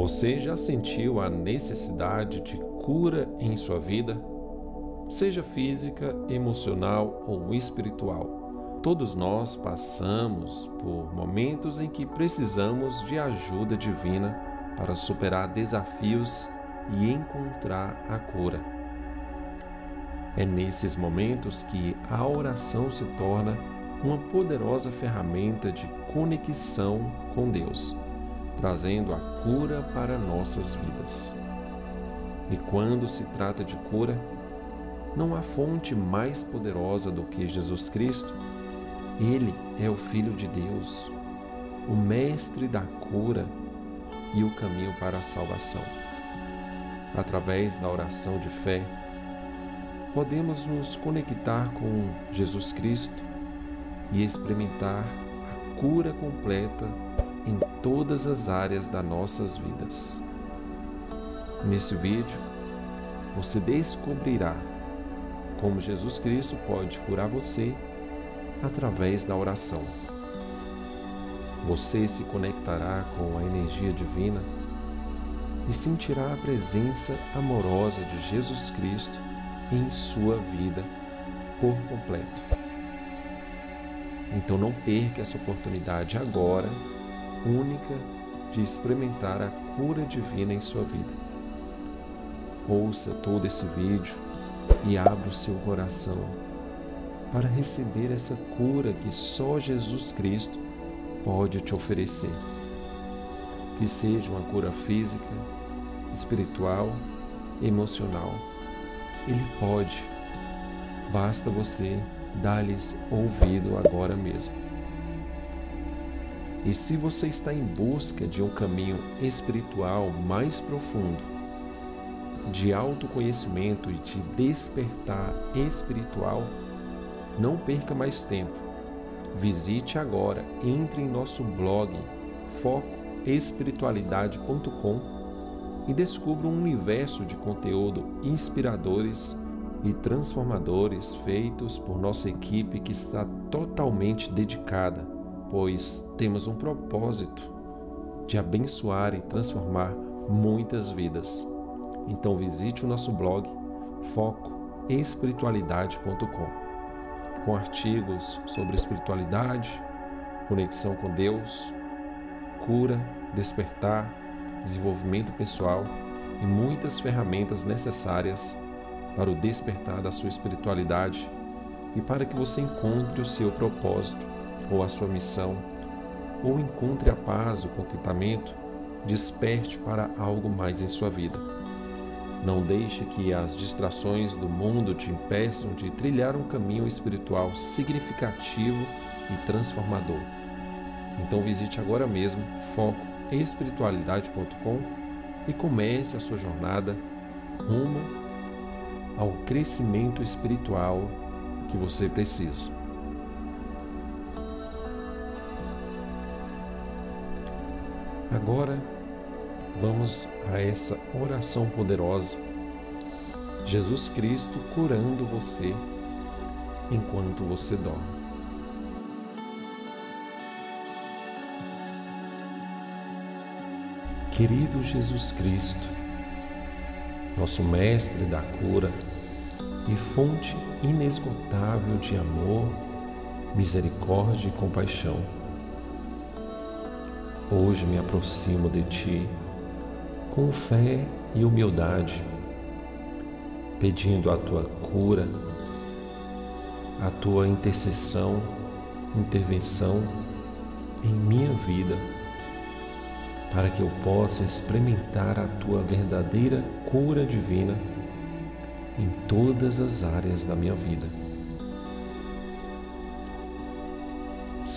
Você já sentiu a necessidade de cura em sua vida? Seja física, emocional ou espiritual. Todos nós passamos por momentos em que precisamos de ajuda divina para superar desafios e encontrar a cura. É nesses momentos que a oração se torna uma poderosa ferramenta de conexão com Deus trazendo a cura para nossas vidas. E quando se trata de cura, não há fonte mais poderosa do que Jesus Cristo. Ele é o Filho de Deus, o Mestre da cura e o caminho para a salvação. Através da oração de fé, podemos nos conectar com Jesus Cristo e experimentar a cura completa em todas as áreas das nossas vidas. Nesse vídeo, você descobrirá como Jesus Cristo pode curar você através da oração. Você se conectará com a energia divina e sentirá a presença amorosa de Jesus Cristo em sua vida por completo. Então não perca essa oportunidade agora única de experimentar a cura divina em sua vida. Ouça todo esse vídeo e abra o seu coração para receber essa cura que só Jesus Cristo pode te oferecer. Que seja uma cura física, espiritual, emocional. Ele pode. Basta você dar-lhes ouvido agora mesmo. E se você está em busca de um caminho espiritual mais profundo, de autoconhecimento e de despertar espiritual, não perca mais tempo. Visite agora, entre em nosso blog focoespiritualidade.com e descubra um universo de conteúdo inspiradores e transformadores feitos por nossa equipe que está totalmente dedicada pois temos um propósito de abençoar e transformar muitas vidas. Então visite o nosso blog focoespiritualidade.com com artigos sobre espiritualidade, conexão com Deus, cura, despertar, desenvolvimento pessoal e muitas ferramentas necessárias para o despertar da sua espiritualidade e para que você encontre o seu propósito ou a sua missão, ou encontre a paz, o contentamento, desperte para algo mais em sua vida. Não deixe que as distrações do mundo te impeçam de trilhar um caminho espiritual significativo e transformador. Então visite agora mesmo focoespiritualidade.com e comece a sua jornada rumo ao crescimento espiritual que você precisa. Agora vamos a essa oração poderosa. Jesus Cristo curando você enquanto você dorme. Querido Jesus Cristo, nosso Mestre da cura e fonte inesgotável de amor, misericórdia e compaixão Hoje me aproximo de Ti com fé e humildade, pedindo a Tua cura, a Tua intercessão, intervenção em minha vida, para que eu possa experimentar a Tua verdadeira cura divina em todas as áreas da minha vida.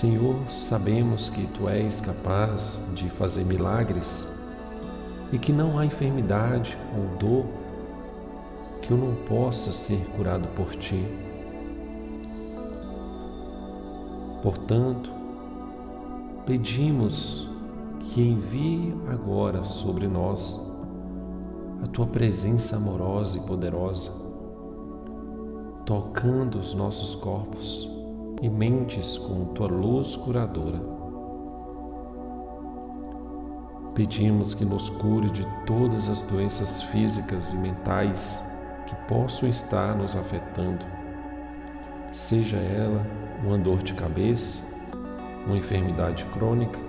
Senhor, sabemos que tu és capaz de fazer milagres e que não há enfermidade ou dor que eu não possa ser curado por ti. Portanto, pedimos que envie agora sobre nós a tua presença amorosa e poderosa, tocando os nossos corpos e mentes com tua luz curadora. Pedimos que nos cure de todas as doenças físicas e mentais que possam estar nos afetando, seja ela uma dor de cabeça, uma enfermidade crônica,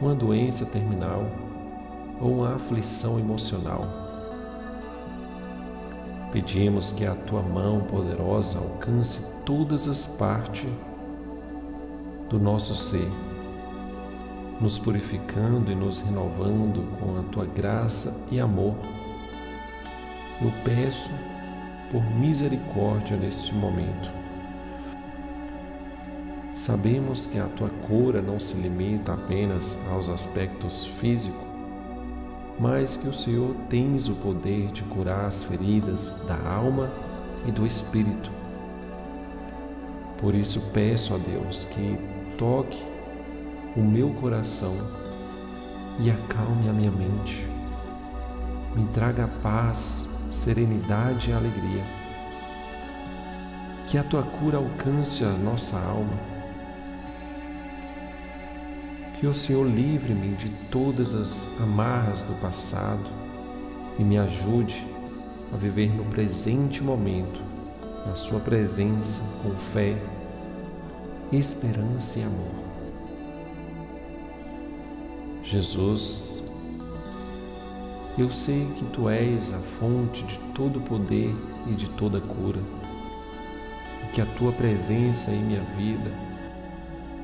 uma doença terminal ou uma aflição emocional. Pedimos que a tua mão poderosa alcance todas as partes do nosso ser nos purificando e nos renovando com a tua graça e amor. Eu peço por misericórdia neste momento. Sabemos que a tua cura não se limita apenas aos aspectos físicos, mas que o Senhor tens o poder de curar as feridas da alma e do espírito. Por isso peço a Deus que toque o meu coração e acalme a minha mente. Me traga paz, serenidade e alegria. Que a tua cura alcance a nossa alma. Que o Senhor livre-me de todas as amarras do passado e me ajude a viver no presente momento, na Sua presença, com fé, esperança e amor. Jesus, eu sei que tu és a fonte de todo poder e de toda cura, e que a tua presença em minha vida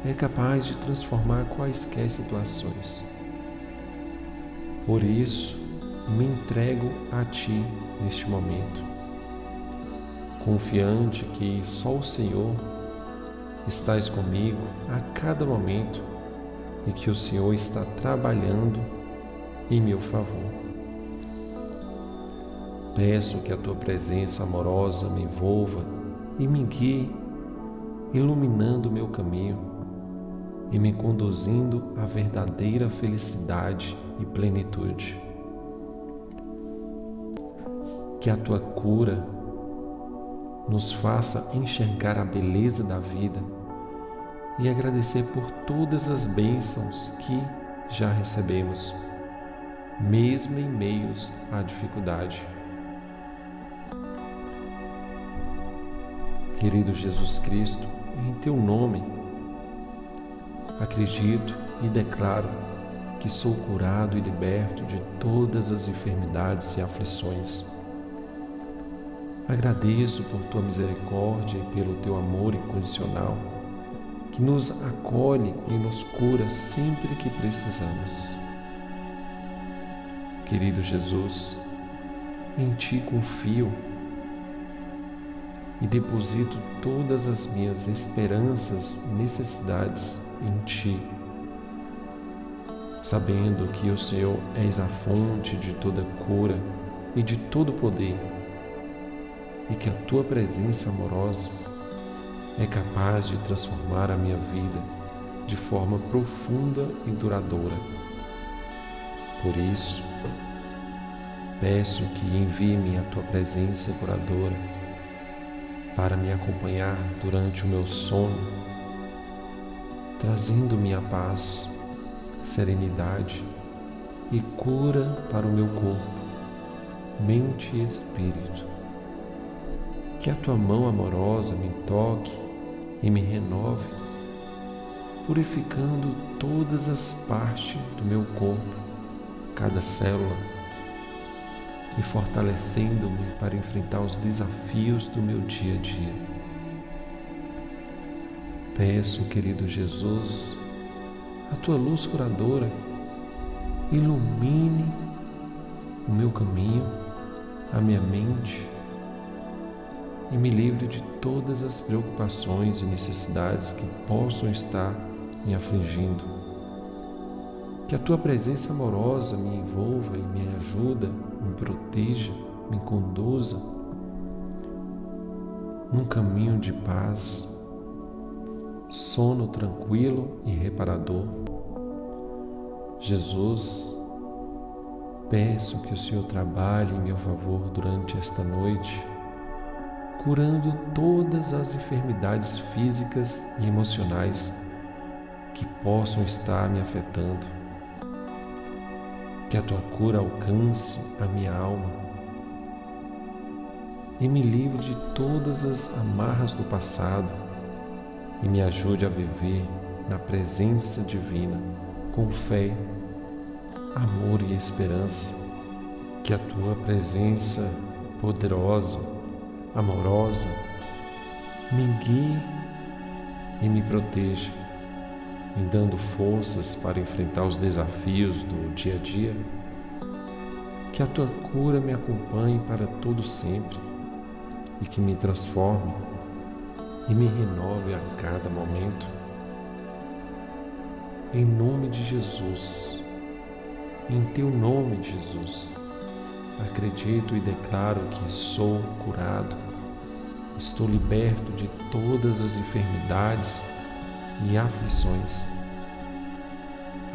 é capaz de transformar quaisquer situações. Por isso, me entrego a ti neste momento, confiante que só o Senhor estás comigo a cada momento e que o Senhor está trabalhando em meu favor. Peço que a tua presença amorosa me envolva e me guie, iluminando o meu caminho e me conduzindo à verdadeira felicidade e plenitude. Que a tua cura nos faça enxergar a beleza da vida e agradecer por todas as bênçãos que já recebemos, mesmo em meios à dificuldade. Querido Jesus Cristo, em teu nome, acredito e declaro que sou curado e liberto de todas as enfermidades e aflições. Agradeço por tua misericórdia e pelo teu amor incondicional que nos acolhe e nos cura sempre que precisamos. Querido Jesus, em Ti confio e deposito todas as minhas esperanças e necessidades em Ti, sabendo que o Senhor és a fonte de toda cura e de todo poder, e que a Tua presença amorosa é capaz de transformar a minha vida de forma profunda e duradoura. Por isso, peço que envie-me a tua presença curadora para me acompanhar durante o meu sono, trazendo-me a paz, serenidade e cura para o meu corpo, mente e espírito. Que a tua mão amorosa me toque e me renove, purificando todas as partes do meu corpo, cada célula, e fortalecendo-me para enfrentar os desafios do meu dia a dia. Peço, querido Jesus, a tua luz curadora ilumine o meu caminho, a minha mente, e me livre de todas as preocupações e necessidades que possam estar me afligindo. Que a tua presença amorosa me envolva e me ajuda, me proteja, me conduza num caminho de paz, sono tranquilo e reparador. Jesus, peço que o Senhor trabalhe em meu favor durante esta noite curando todas as enfermidades físicas e emocionais que possam estar me afetando. Que a tua cura alcance a minha alma e me livre de todas as amarras do passado e me ajude a viver na presença divina com fé, amor e esperança. Que a tua presença poderosa, amorosa, me guie e me proteja, me dando forças para enfrentar os desafios do dia a dia. Que a tua cura me acompanhe para todo sempre e que me transforme e me renove a cada momento. Em nome de Jesus, em teu nome, Jesus, acredito e declaro que sou curado, estou liberto de todas as enfermidades e aflições.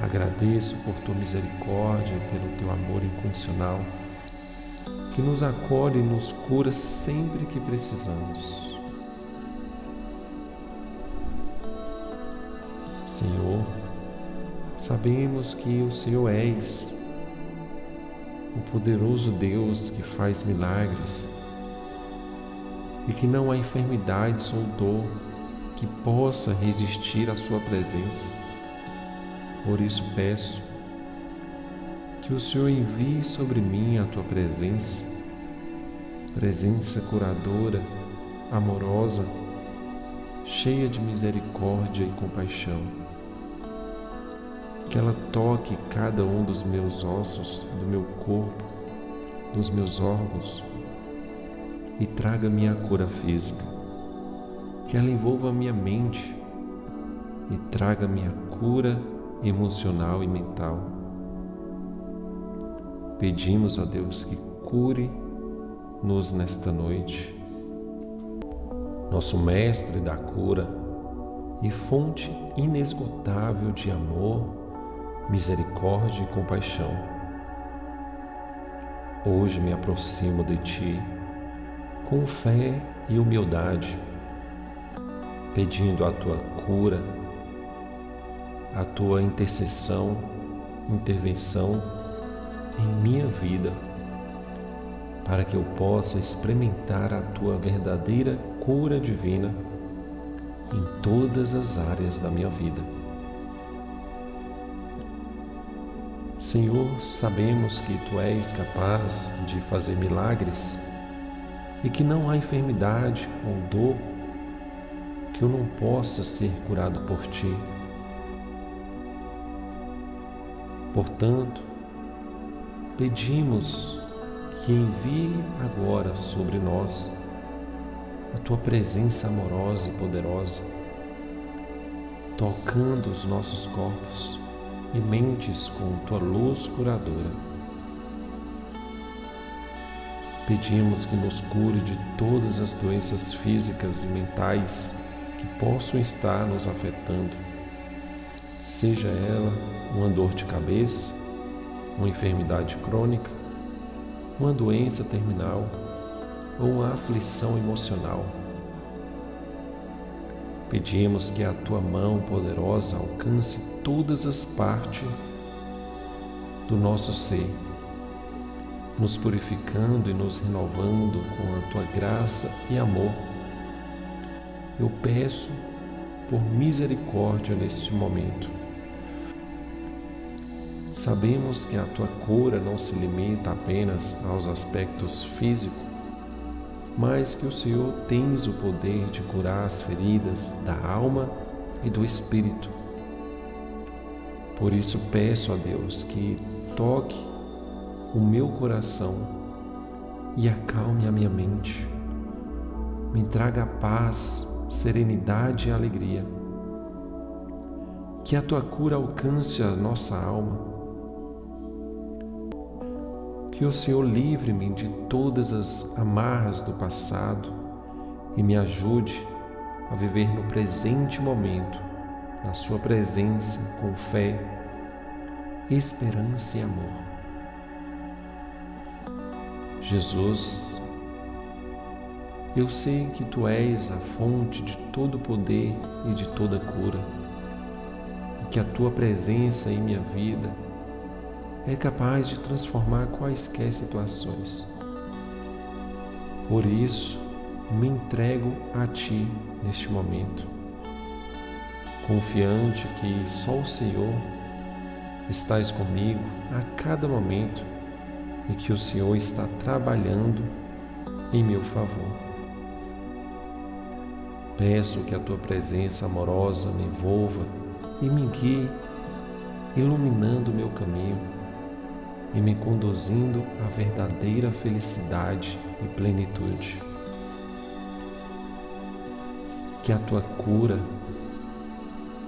Agradeço por tua misericórdia e pelo teu amor incondicional, que nos acolhe e nos cura sempre que precisamos. Senhor, sabemos que o Senhor és o poderoso Deus que faz milagres e que não há enfermidade ou dor que possa resistir à Sua presença. Por isso peço que o Senhor envie sobre mim a Tua presença, presença curadora, amorosa, cheia de misericórdia e compaixão que ela toque cada um dos meus ossos, do meu corpo, dos meus órgãos e traga minha cura física. Que ela envolva a minha mente e traga minha cura emocional e mental. Pedimos a Deus que cure-nos nesta noite. Nosso Mestre da cura e fonte inesgotável de amor misericórdia e compaixão. Hoje me aproximo de Ti com fé e humildade, pedindo a Tua cura, a Tua intercessão, intervenção em minha vida, para que eu possa experimentar a Tua verdadeira cura divina em todas as áreas da minha vida. Senhor, sabemos que Tu és capaz de fazer milagres e que não há enfermidade ou dor que eu não possa ser curado por Ti. Portanto, pedimos que envie agora sobre nós a Tua presença amorosa e poderosa, tocando os nossos corpos e mentes com tua luz curadora. Pedimos que nos cure de todas as doenças físicas e mentais que possam estar nos afetando, seja ela uma dor de cabeça, uma enfermidade crônica, uma doença terminal ou uma aflição emocional. Pedimos que a tua mão poderosa alcance todas as partes do nosso ser, nos purificando e nos renovando com a tua graça e amor. Eu peço por misericórdia neste momento. Sabemos que a tua cura não se limita apenas aos aspectos físicos, mas que o Senhor tens o poder de curar as feridas da alma e do espírito. Por isso peço a Deus que toque o meu coração e acalme a minha mente. Me traga paz, serenidade e alegria. Que a tua cura alcance a nossa alma que o Senhor livre-me de todas as amarras do passado e me ajude a viver no presente momento, na Sua presença, com fé, esperança e amor. Jesus, eu sei que Tu és a fonte de todo poder e de toda cura, e que a Tua presença em minha vida é capaz de transformar quaisquer situações. Por isso, me entrego a Ti neste momento, confiante que só o Senhor estás comigo a cada momento e que o Senhor está trabalhando em meu favor. Peço que a tua presença amorosa me envolva e me guie, iluminando o meu caminho e me conduzindo à verdadeira felicidade e plenitude. Que a tua cura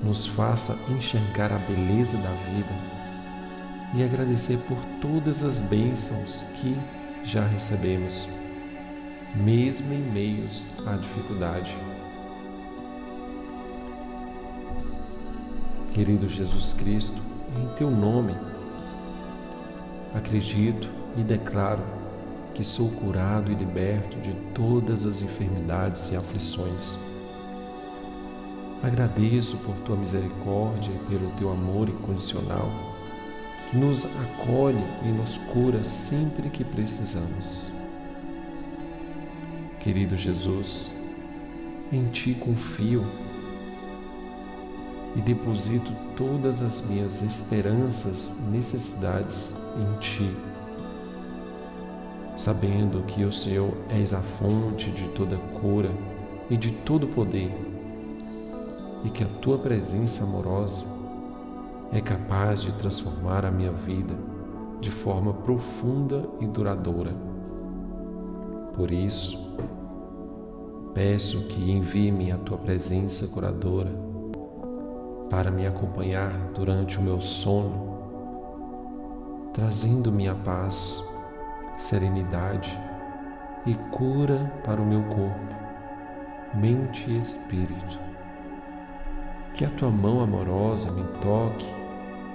nos faça enxergar a beleza da vida e agradecer por todas as bênçãos que já recebemos, mesmo em meios à dificuldade. Querido Jesus Cristo, em teu nome, acredito e declaro que sou curado e liberto de todas as enfermidades e aflições. Agradeço por tua misericórdia e pelo teu amor incondicional, que nos acolhe e nos cura sempre que precisamos. Querido Jesus, em ti confio e deposito todas as minhas esperanças e necessidades em Ti, sabendo que o Senhor és a fonte de toda cura e de todo poder, e que a Tua presença amorosa é capaz de transformar a minha vida de forma profunda e duradoura. Por isso, peço que envie-me a Tua presença curadora para me acompanhar durante o meu sono, trazendo-me a paz, serenidade e cura para o meu corpo, mente e espírito. Que a tua mão amorosa me toque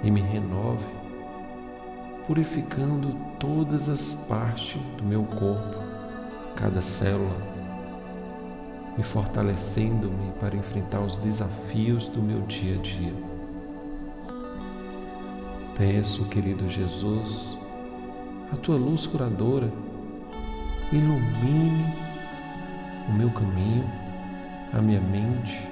e me renove, purificando todas as partes do meu corpo, cada célula e fortalecendo-me para enfrentar os desafios do meu dia a dia. Peço, querido Jesus, a tua luz curadora ilumine o meu caminho, a minha mente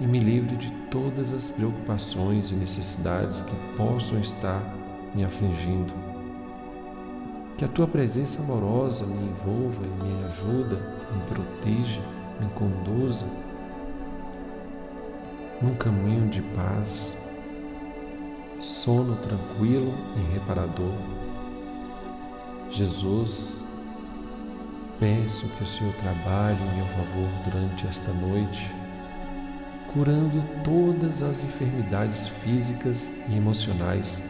e me livre de todas as preocupações e necessidades que possam estar me afligindo que a tua presença amorosa me envolva e me ajuda, me proteja, me conduza num caminho de paz, sono tranquilo e reparador. Jesus, peço que o Senhor trabalhe em meu favor durante esta noite, curando todas as enfermidades físicas e emocionais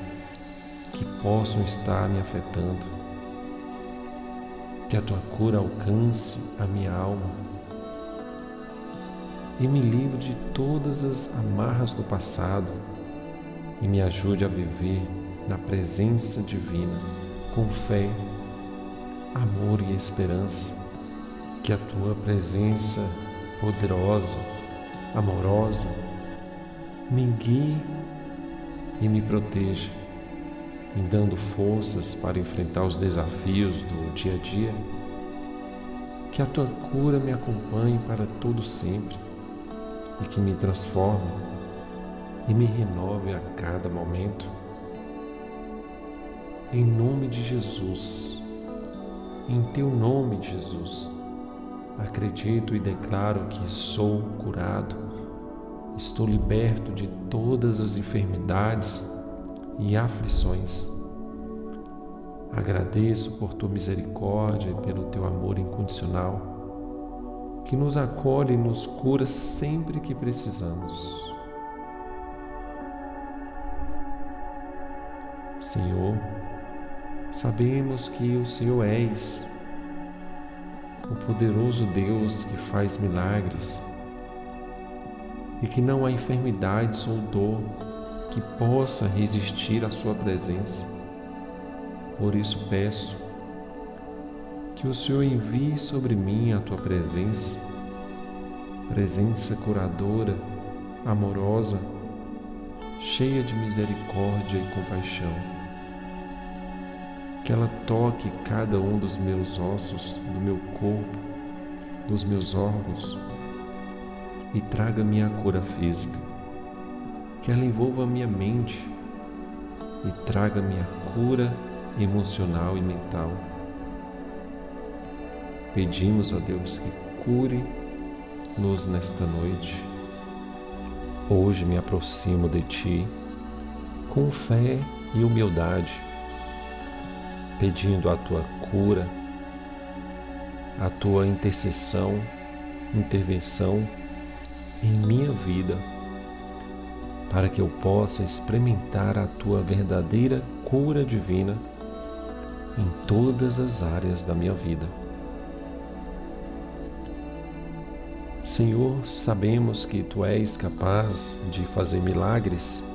que possam estar me afetando que a tua cura alcance a minha alma e me livre de todas as amarras do passado e me ajude a viver na presença divina com fé, amor e esperança. Que a tua presença poderosa, amorosa, me guie e me proteja me dando forças para enfrentar os desafios do dia a dia. Que a tua cura me acompanhe para todo sempre e que me transforme e me renove a cada momento. Em nome de Jesus, em teu nome, Jesus, acredito e declaro que sou curado, estou liberto de todas as enfermidades e aflições. Agradeço por tua misericórdia e pelo teu amor incondicional, que nos acolhe e nos cura sempre que precisamos. Senhor, sabemos que o Senhor és o poderoso Deus que faz milagres e que não há enfermidade ou dor que possa resistir à Sua presença. Por isso peço que o Senhor envie sobre mim a Tua presença, presença curadora, amorosa, cheia de misericórdia e compaixão. Que ela toque cada um dos meus ossos, do meu corpo, dos meus órgãos e traga minha cura física. Que ela envolva a minha mente e traga minha cura emocional e mental. Pedimos a Deus que cure-nos nesta noite. Hoje me aproximo de Ti com fé e humildade, pedindo a Tua cura, a Tua intercessão, intervenção em minha vida, para que eu possa experimentar a Tua verdadeira cura divina em todas as áreas da minha vida. Senhor, sabemos que Tu és capaz de fazer milagres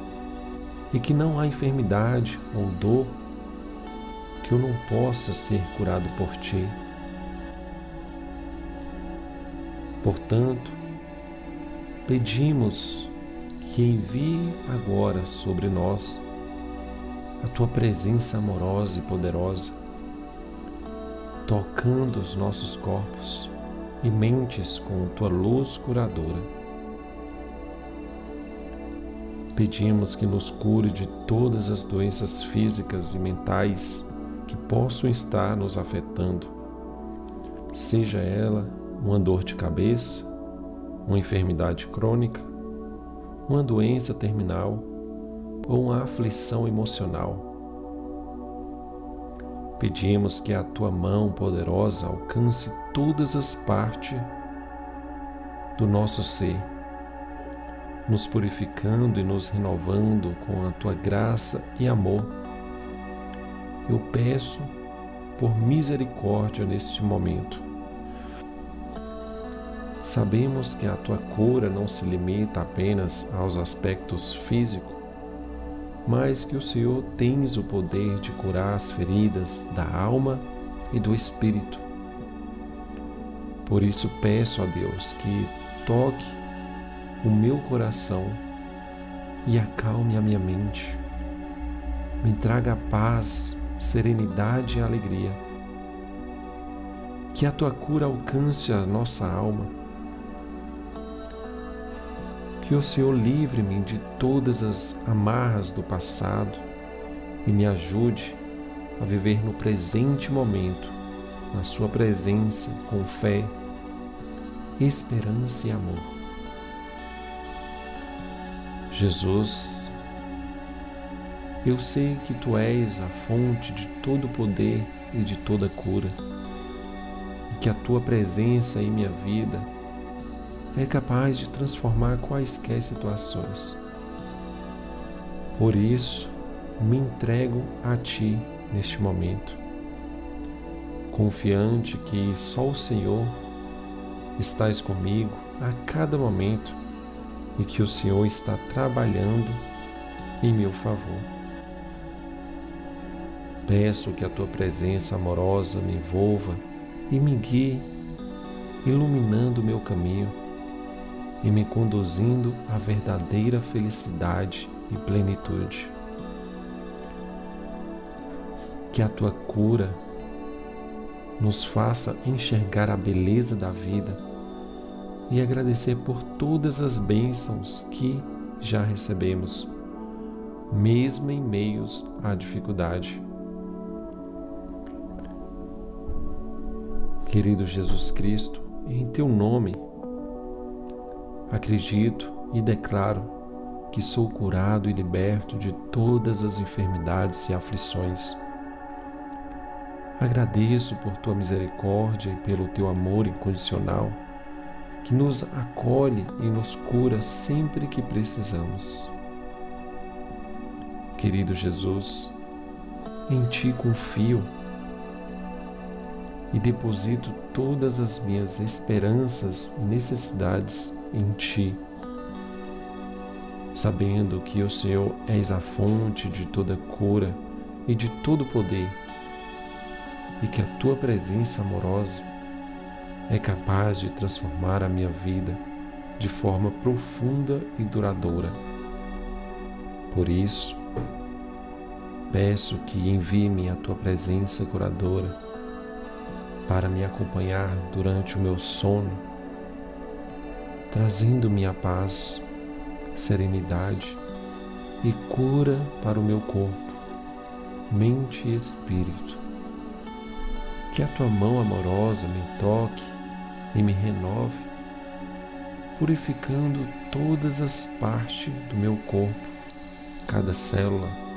e que não há enfermidade ou dor que eu não possa ser curado por Ti. Portanto, pedimos que envie agora sobre nós a tua presença amorosa e poderosa, tocando os nossos corpos e mentes com tua luz curadora. Pedimos que nos cure de todas as doenças físicas e mentais que possam estar nos afetando, seja ela uma dor de cabeça, uma enfermidade crônica, uma doença terminal ou uma aflição emocional. Pedimos que a tua mão poderosa alcance todas as partes do nosso ser, nos purificando e nos renovando com a tua graça e amor. Eu peço por misericórdia neste momento. Sabemos que a tua cura não se limita apenas aos aspectos físicos, mas que o Senhor tens o poder de curar as feridas da alma e do espírito. Por isso peço a Deus que toque o meu coração e acalme a minha mente. Me traga paz, serenidade e alegria. Que a tua cura alcance a nossa alma que o Senhor livre-me de todas as amarras do passado e me ajude a viver no presente momento, na Sua presença, com fé, esperança e amor. Jesus, eu sei que Tu és a fonte de todo poder e de toda cura, e que a Tua presença em minha vida é capaz de transformar quaisquer situações. Por isso, me entrego a Ti neste momento, confiante que só o Senhor estás comigo a cada momento e que o Senhor está trabalhando em meu favor. Peço que a tua presença amorosa me envolva e me guie, iluminando o meu caminho e me conduzindo à verdadeira felicidade e plenitude. Que a tua cura nos faça enxergar a beleza da vida e agradecer por todas as bênçãos que já recebemos, mesmo em meios à dificuldade. Querido Jesus Cristo, em teu nome, Acredito e declaro que sou curado e liberto de todas as enfermidades e aflições. Agradeço por tua misericórdia e pelo teu amor incondicional, que nos acolhe e nos cura sempre que precisamos. Querido Jesus, em ti confio e deposito todas as minhas esperanças e necessidades em Ti, sabendo que o Senhor és a fonte de toda cura e de todo poder, e que a Tua presença amorosa é capaz de transformar a minha vida de forma profunda e duradoura. Por isso, peço que envie-me a tua presença curadora para me acompanhar durante o meu sono, trazendo-me a paz, serenidade e cura para o meu corpo, mente e espírito. Que a tua mão amorosa me toque e me renove, purificando todas as partes do meu corpo, cada célula,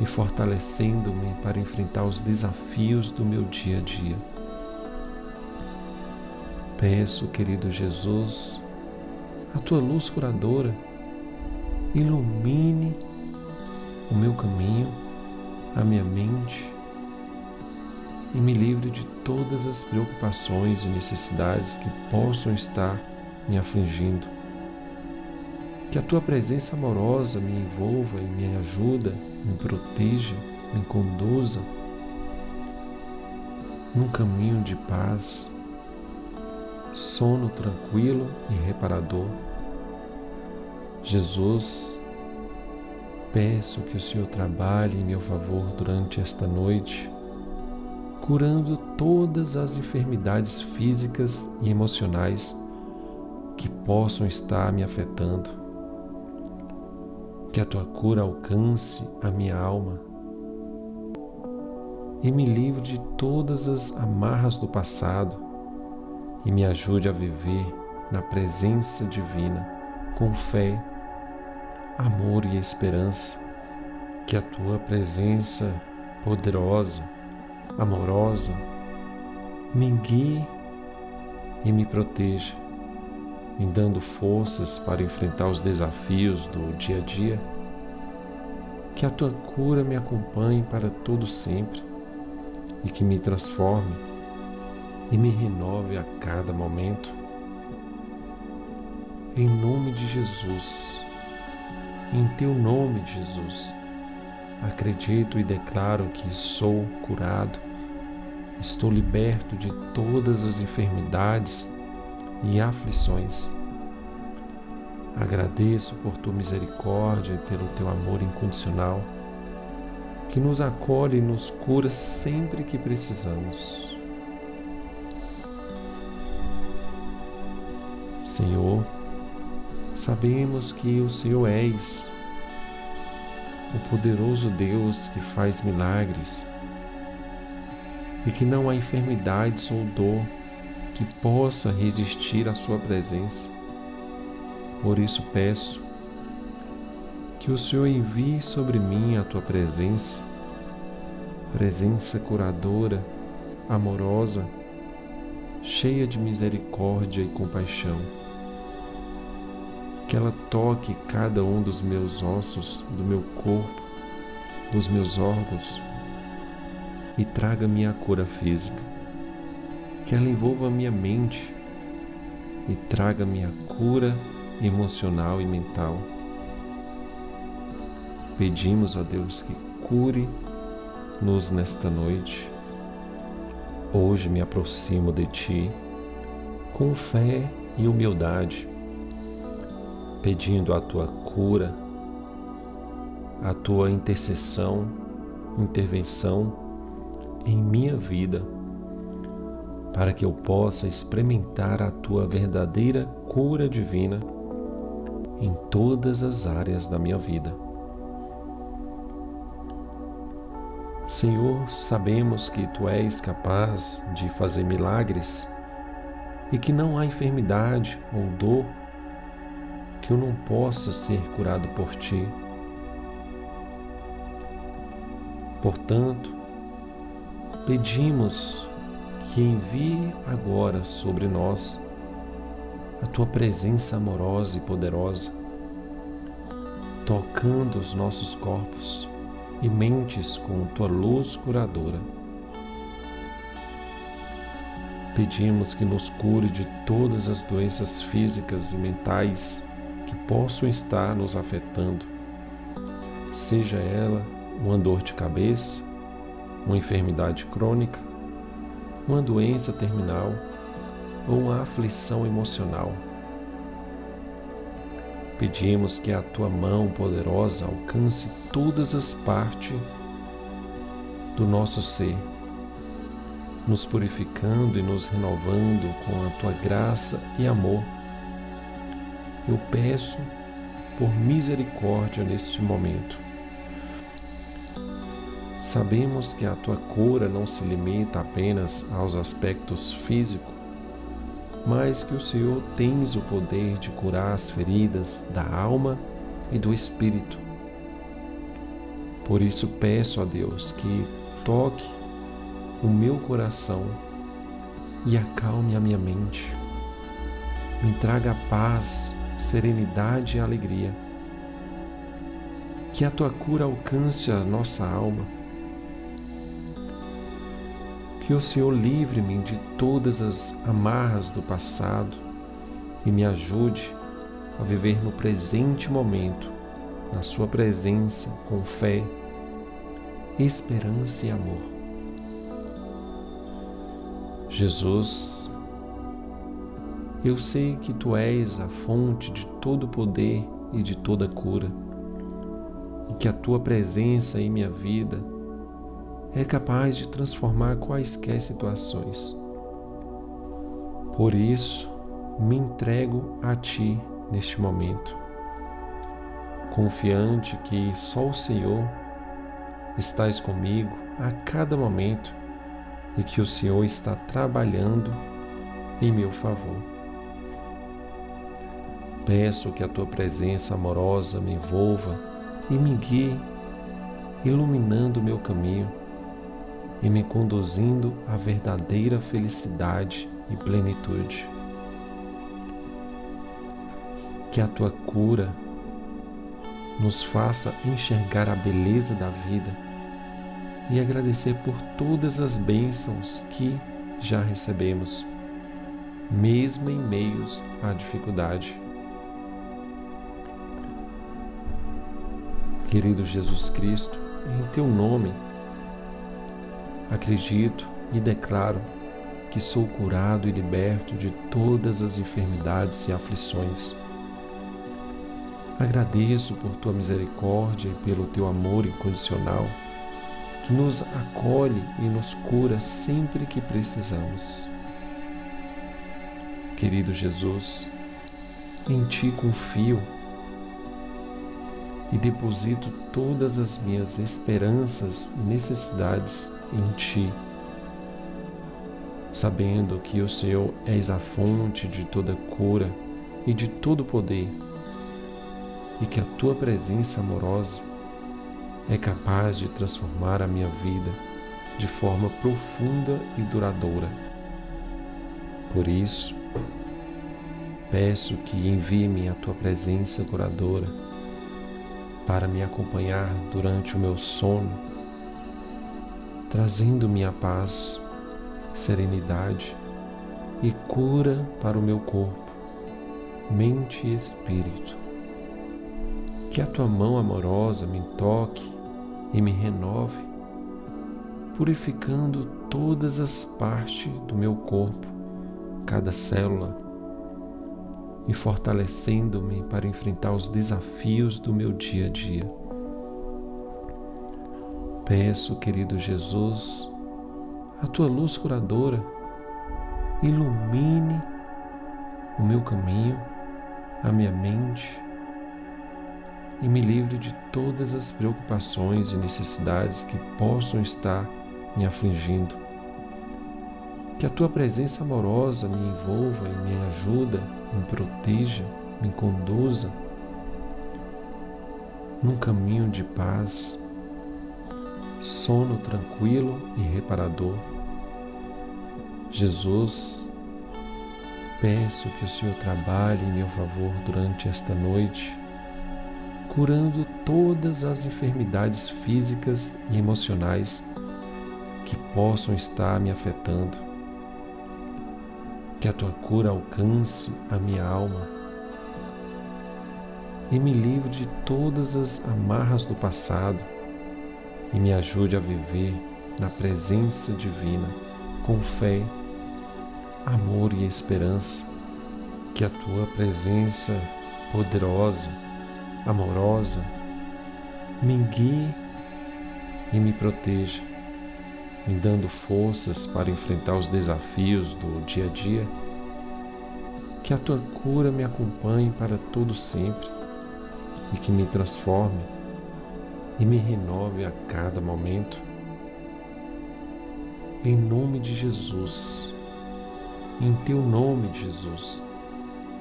e fortalecendo-me para enfrentar os desafios do meu dia a dia. Peço, querido Jesus, a tua luz curadora ilumine o meu caminho, a minha mente e me livre de todas as preocupações e necessidades que possam estar me afligindo. Que a tua presença amorosa me envolva e me ajuda, me proteja, me conduza num caminho de paz, sono tranquilo e reparador. Jesus, peço que o Senhor trabalhe em meu favor durante esta noite curando todas as enfermidades físicas e emocionais que possam estar me afetando. Que a tua cura alcance a minha alma e me livre de todas as amarras do passado e me ajude a viver na presença divina com fé, amor e esperança. Que a tua presença poderosa amorosa, me guie e me proteja, me dando forças para enfrentar os desafios do dia a dia. Que a tua cura me acompanhe para todo sempre e que me transforme e me renove a cada momento. Em nome de Jesus, em teu nome, Jesus Acredito e declaro que sou curado, estou liberto de todas as enfermidades e aflições. Agradeço por tua misericórdia e pelo teu amor incondicional, que nos acolhe e nos cura sempre que precisamos. Senhor, sabemos que o Senhor és o poderoso Deus que faz milagres e que não há enfermidades ou dor que possa resistir à Sua presença. Por isso peço que o Senhor envie sobre mim a Tua presença, presença curadora, amorosa, cheia de misericórdia e compaixão que ela toque cada um dos meus ossos, do meu corpo, dos meus órgãos e traga-me a cura física. Que ela envolva a minha mente e traga-me a cura emocional e mental. Pedimos a Deus que cure-nos nesta noite. Hoje me aproximo de Ti com fé e humildade pedindo a tua cura, a tua intercessão, intervenção em minha vida, para que eu possa experimentar a tua verdadeira cura divina em todas as áreas da minha vida. Senhor, sabemos que tu és capaz de fazer milagres e que não há enfermidade ou dor que eu não possa ser curado por ti. Portanto, pedimos que envie agora sobre nós a tua presença amorosa e poderosa, tocando os nossos corpos e mentes com tua luz curadora. Pedimos que nos cure de todas as doenças físicas e mentais que possam estar nos afetando, seja ela uma dor de cabeça, uma enfermidade crônica, uma doença terminal ou uma aflição emocional. Pedimos que a tua mão poderosa alcance todas as partes do nosso ser, nos purificando e nos renovando com a tua graça e amor. Eu peço por misericórdia neste momento. Sabemos que a tua cura não se limita apenas aos aspectos físicos, mas que o Senhor tens o poder de curar as feridas da alma e do espírito. Por isso peço a Deus que toque o meu coração e acalme a minha mente. Me traga paz, serenidade e alegria. Que a tua cura alcance a nossa alma que o Senhor livre-me de todas as amarras do passado e me ajude a viver no presente momento, na Sua presença, com fé, esperança e amor. Jesus, eu sei que Tu és a fonte de todo poder e de toda cura, e que a Tua presença em minha vida é capaz de transformar quaisquer situações. Por isso, me entrego a Ti neste momento, confiante que só o Senhor estás comigo a cada momento e que o Senhor está trabalhando em meu favor. Peço que a tua presença amorosa me envolva e me guie, iluminando o meu caminho e me conduzindo à verdadeira felicidade e plenitude. Que a tua cura nos faça enxergar a beleza da vida e agradecer por todas as bênçãos que já recebemos, mesmo em meios à dificuldade. Querido Jesus Cristo, em teu nome, Acredito e declaro que sou curado e liberto de todas as enfermidades e aflições. Agradeço por tua misericórdia e pelo teu amor incondicional, que nos acolhe e nos cura sempre que precisamos. Querido Jesus, em ti confio e deposito todas as minhas esperanças e necessidades em ti, sabendo que o Senhor és a fonte de toda cura e de todo poder, e que a tua presença amorosa é capaz de transformar a minha vida de forma profunda e duradoura. Por isso, peço que envie-me a tua presença curadora para me acompanhar durante o meu sono trazendo-me a paz, serenidade e cura para o meu corpo, mente e espírito. Que a tua mão amorosa me toque e me renove, purificando todas as partes do meu corpo, cada célula, e fortalecendo-me para enfrentar os desafios do meu dia a dia. Peço, querido Jesus, a tua luz curadora ilumine o meu caminho, a minha mente e me livre de todas as preocupações e necessidades que possam estar me afligindo. Que a tua presença amorosa me envolva e me ajuda, me proteja, me conduza num caminho de paz sono tranquilo e reparador. Jesus, peço que o Senhor trabalhe em meu favor durante esta noite, curando todas as enfermidades físicas e emocionais que possam estar me afetando. Que a tua cura alcance a minha alma. E me livre de todas as amarras do passado. E me ajude a viver na presença divina com fé, amor e esperança. Que a tua presença poderosa, amorosa, me guie e me proteja, me dando forças para enfrentar os desafios do dia a dia. Que a tua cura me acompanhe para todo sempre e que me transforme e me renove a cada momento. Em nome de Jesus, em teu nome, Jesus,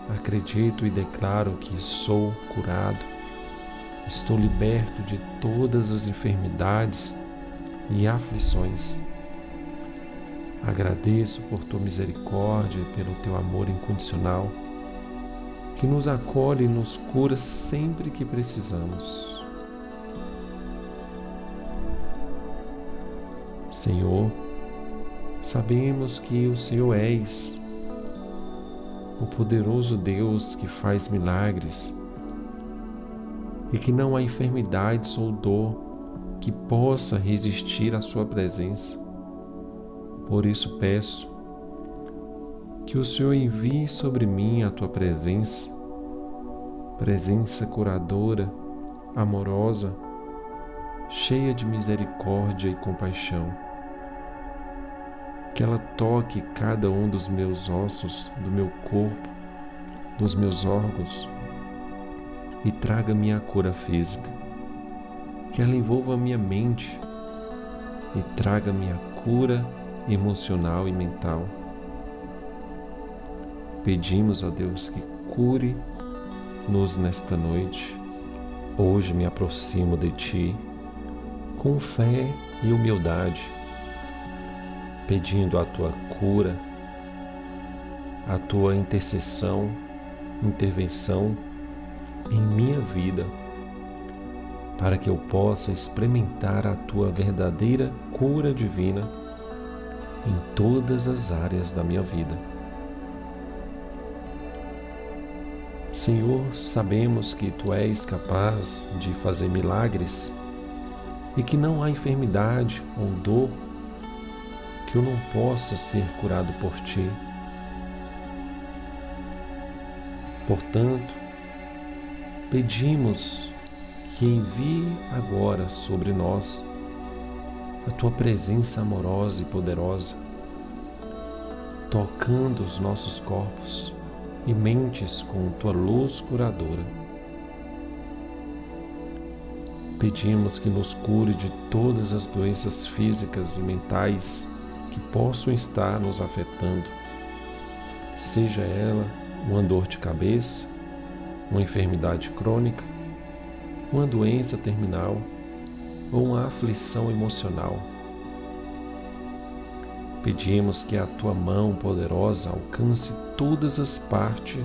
acredito e declaro que sou curado, estou liberto de todas as enfermidades e aflições. Agradeço por tua misericórdia e pelo teu amor incondicional, que nos acolhe e nos cura sempre que precisamos. Senhor, sabemos que o Senhor és o poderoso Deus que faz milagres e que não há enfermidades ou dor que possa resistir à Sua presença. Por isso peço que o Senhor envie sobre mim a Tua presença, presença curadora, amorosa, cheia de misericórdia e compaixão. Que ela toque cada um dos meus ossos, do meu corpo, dos meus órgãos e traga minha cura física que ela envolva a minha mente e traga minha cura emocional e mental. Pedimos a Deus que cure-nos nesta noite. Hoje me aproximo de Ti com fé e humildade, pedindo a Tua cura, a Tua intercessão, intervenção em minha vida para que eu possa experimentar a tua verdadeira cura divina em todas as áreas da minha vida. Senhor, sabemos que tu és capaz de fazer milagres e que não há enfermidade ou dor que eu não possa ser curado por ti. Portanto, pedimos que envie agora sobre nós a tua presença amorosa e poderosa, tocando os nossos corpos e mentes com tua luz curadora. Pedimos que nos cure de todas as doenças físicas e mentais que possam estar nos afetando, seja ela uma dor de cabeça, uma enfermidade crônica, uma doença terminal ou uma aflição emocional. Pedimos que a tua mão poderosa alcance todas as partes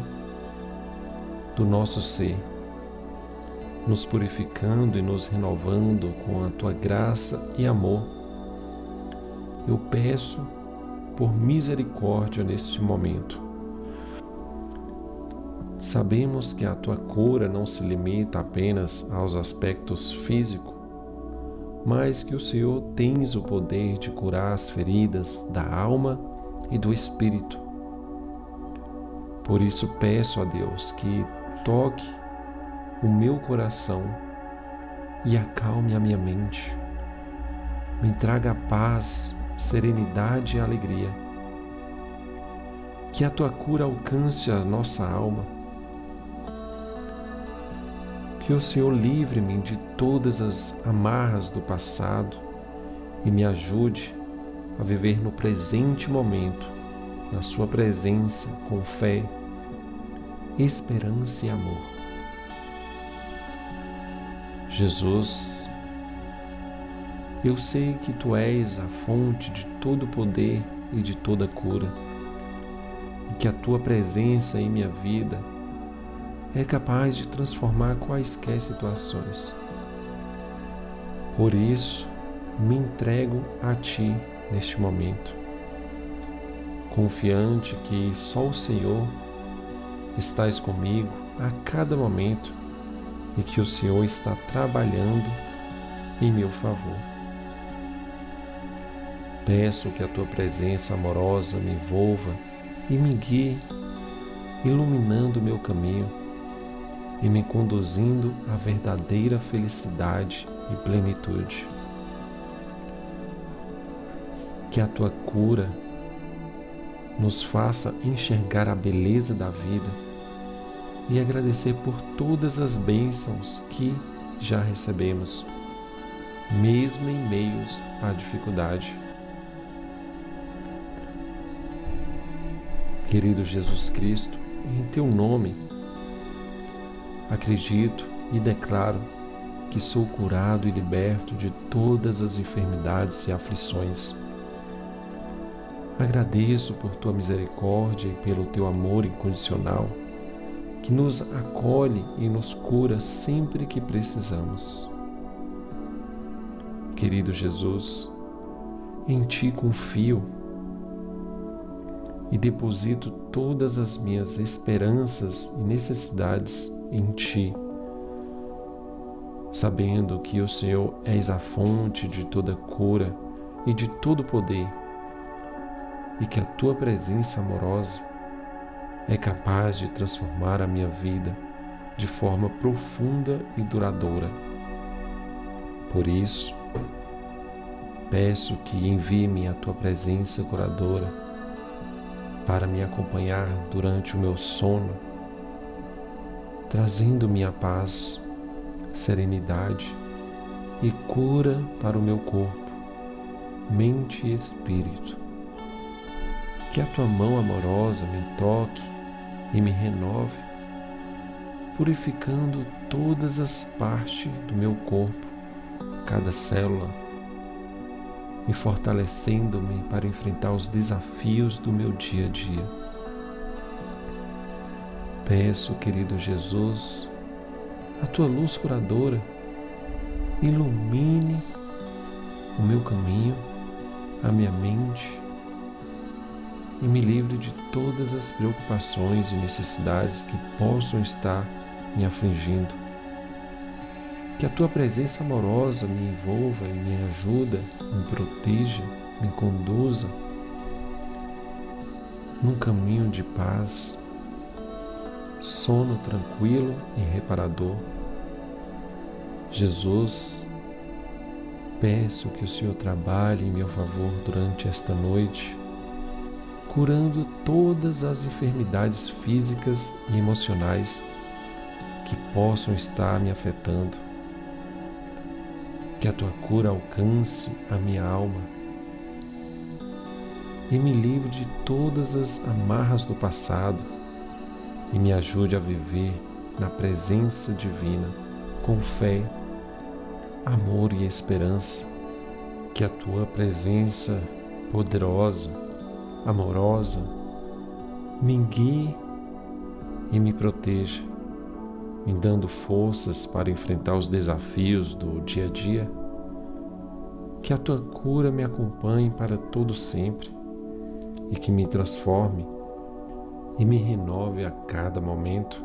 do nosso ser, nos purificando e nos renovando com a tua graça e amor. Eu peço por misericórdia neste momento Sabemos que a tua cura não se limita apenas aos aspectos físicos, mas que o Senhor tens o poder de curar as feridas da alma e do espírito. Por isso peço a Deus que toque o meu coração e acalme a minha mente. Me traga paz, serenidade e alegria. Que a tua cura alcance a nossa alma que o Senhor livre-me de todas as amarras do passado e me ajude a viver no presente momento, na Sua presença, com fé, esperança e amor. Jesus, eu sei que Tu és a fonte de todo poder e de toda cura, e que a Tua presença em minha vida é capaz de transformar quaisquer situações. Por isso, me entrego a Ti neste momento, confiante que só o Senhor estás comigo a cada momento e que o Senhor está trabalhando em meu favor. Peço que a tua presença amorosa me envolva e me guie, iluminando meu caminho e me conduzindo à verdadeira felicidade e plenitude. Que a tua cura nos faça enxergar a beleza da vida e agradecer por todas as bênçãos que já recebemos, mesmo em meios à dificuldade. Querido Jesus Cristo, em teu nome, acredito e declaro que sou curado e liberto de todas as enfermidades e aflições. Agradeço por tua misericórdia e pelo teu amor incondicional, que nos acolhe e nos cura sempre que precisamos. Querido Jesus, em ti confio e deposito todas as minhas esperanças e necessidades em Ti, sabendo que o Senhor és a fonte de toda cura e de todo poder, e que a Tua presença amorosa é capaz de transformar a minha vida de forma profunda e duradoura. Por isso, peço que envie-me a Tua presença curadora para me acompanhar durante o meu sono, trazendo-me a paz, serenidade e cura para o meu corpo, mente e espírito. Que a tua mão amorosa me toque e me renove, purificando todas as partes do meu corpo, cada célula e fortalecendo-me para enfrentar os desafios do meu dia a dia. Peço, querido Jesus, a tua luz curadora ilumine o meu caminho, a minha mente e me livre de todas as preocupações e necessidades que possam estar me afligindo que a tua presença amorosa me envolva e me ajuda, me proteja, me conduza num caminho de paz, sono tranquilo e reparador. Jesus, peço que o Senhor trabalhe em meu favor durante esta noite, curando todas as enfermidades físicas e emocionais que possam estar me afetando que a tua cura alcance a minha alma. E me livre de todas as amarras do passado. E me ajude a viver na presença divina com fé, amor e esperança. Que a tua presença poderosa, amorosa, me guie e me proteja me dando forças para enfrentar os desafios do dia a dia. Que a tua cura me acompanhe para todo sempre e que me transforme e me renove a cada momento.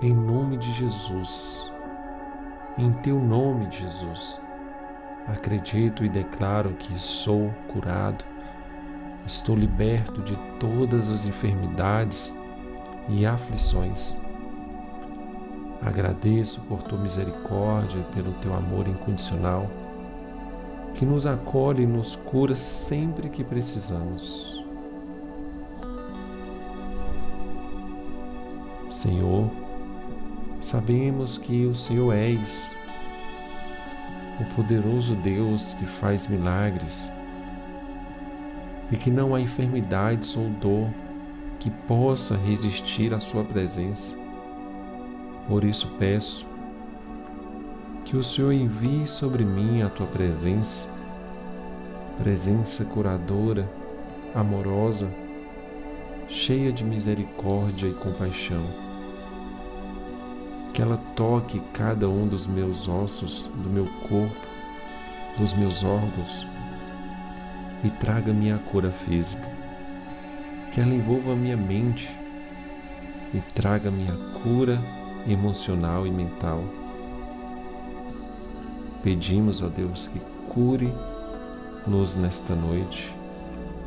Em nome de Jesus, em teu nome, Jesus, acredito e declaro que sou curado, estou liberto de todas as enfermidades e aflições. Agradeço por tua misericórdia e pelo teu amor incondicional, que nos acolhe e nos cura sempre que precisamos. Senhor, sabemos que o Senhor és o poderoso Deus que faz milagres e que não há enfermidades ou dor que possa resistir à Sua presença. Por isso peço que o Senhor envie sobre mim a Tua presença, presença curadora, amorosa, cheia de misericórdia e compaixão. Que ela toque cada um dos meus ossos, do meu corpo, dos meus órgãos e traga-me a cura física que ela envolva a minha mente e traga minha cura emocional e mental. Pedimos, ó Deus, que cure-nos nesta noite.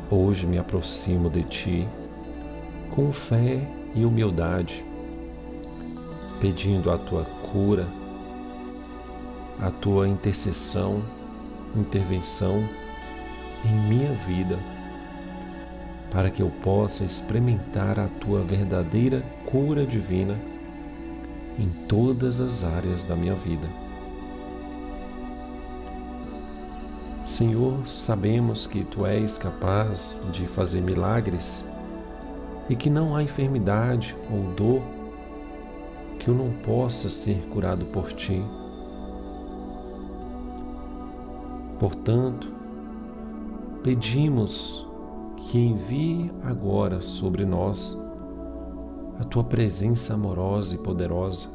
Hoje me aproximo de Ti com fé e humildade, pedindo a tua cura, a tua intercessão, intervenção em minha vida, para que eu possa experimentar a tua verdadeira cura divina em todas as áreas da minha vida. Senhor, sabemos que tu és capaz de fazer milagres e que não há enfermidade ou dor que eu não possa ser curado por ti. Portanto, pedimos que envie agora sobre nós a tua presença amorosa e poderosa,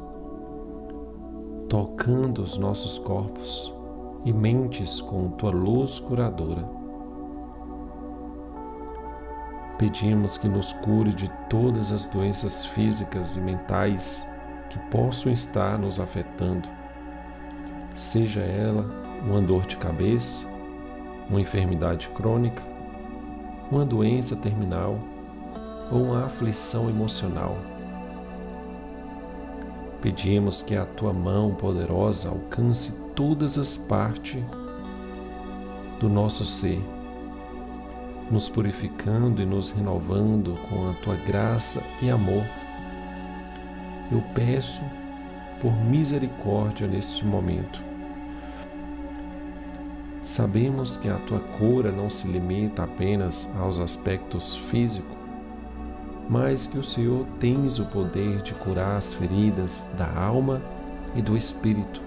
tocando os nossos corpos e mentes com tua luz curadora. Pedimos que nos cure de todas as doenças físicas e mentais que possam estar nos afetando, seja ela uma dor de cabeça, uma enfermidade crônica, uma doença terminal ou uma aflição emocional. Pedimos que a tua mão poderosa alcance todas as partes do nosso ser, nos purificando e nos renovando com a tua graça e amor. Eu peço por misericórdia neste momento. Sabemos que a tua cura não se limita apenas aos aspectos físicos, mas que o Senhor tens o poder de curar as feridas da alma e do espírito.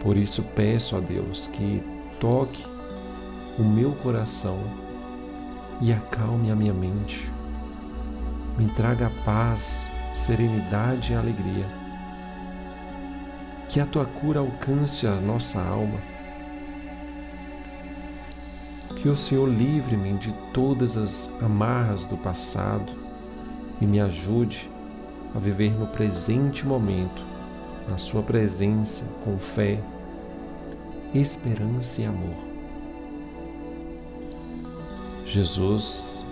Por isso peço a Deus que toque o meu coração e acalme a minha mente. Me traga paz, serenidade e alegria. Que a tua cura alcance a nossa alma que o Senhor livre-me de todas as amarras do passado e me ajude a viver no presente momento, na Sua presença, com fé, esperança e amor. Jesus,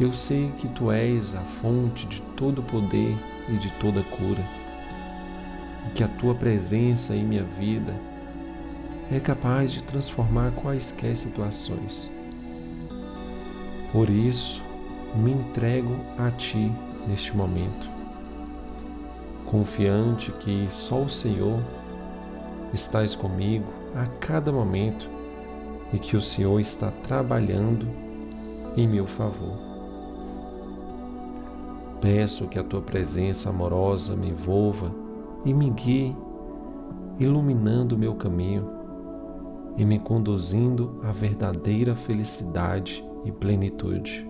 eu sei que Tu és a fonte de todo poder e de toda cura, e que a Tua presença em minha vida é capaz de transformar quaisquer situações. Por isso, me entrego a Ti neste momento, confiante que só o Senhor estás comigo a cada momento e que o Senhor está trabalhando em meu favor. Peço que a tua presença amorosa me envolva e me guie, iluminando o meu caminho e me conduzindo à verdadeira felicidade e plenitude.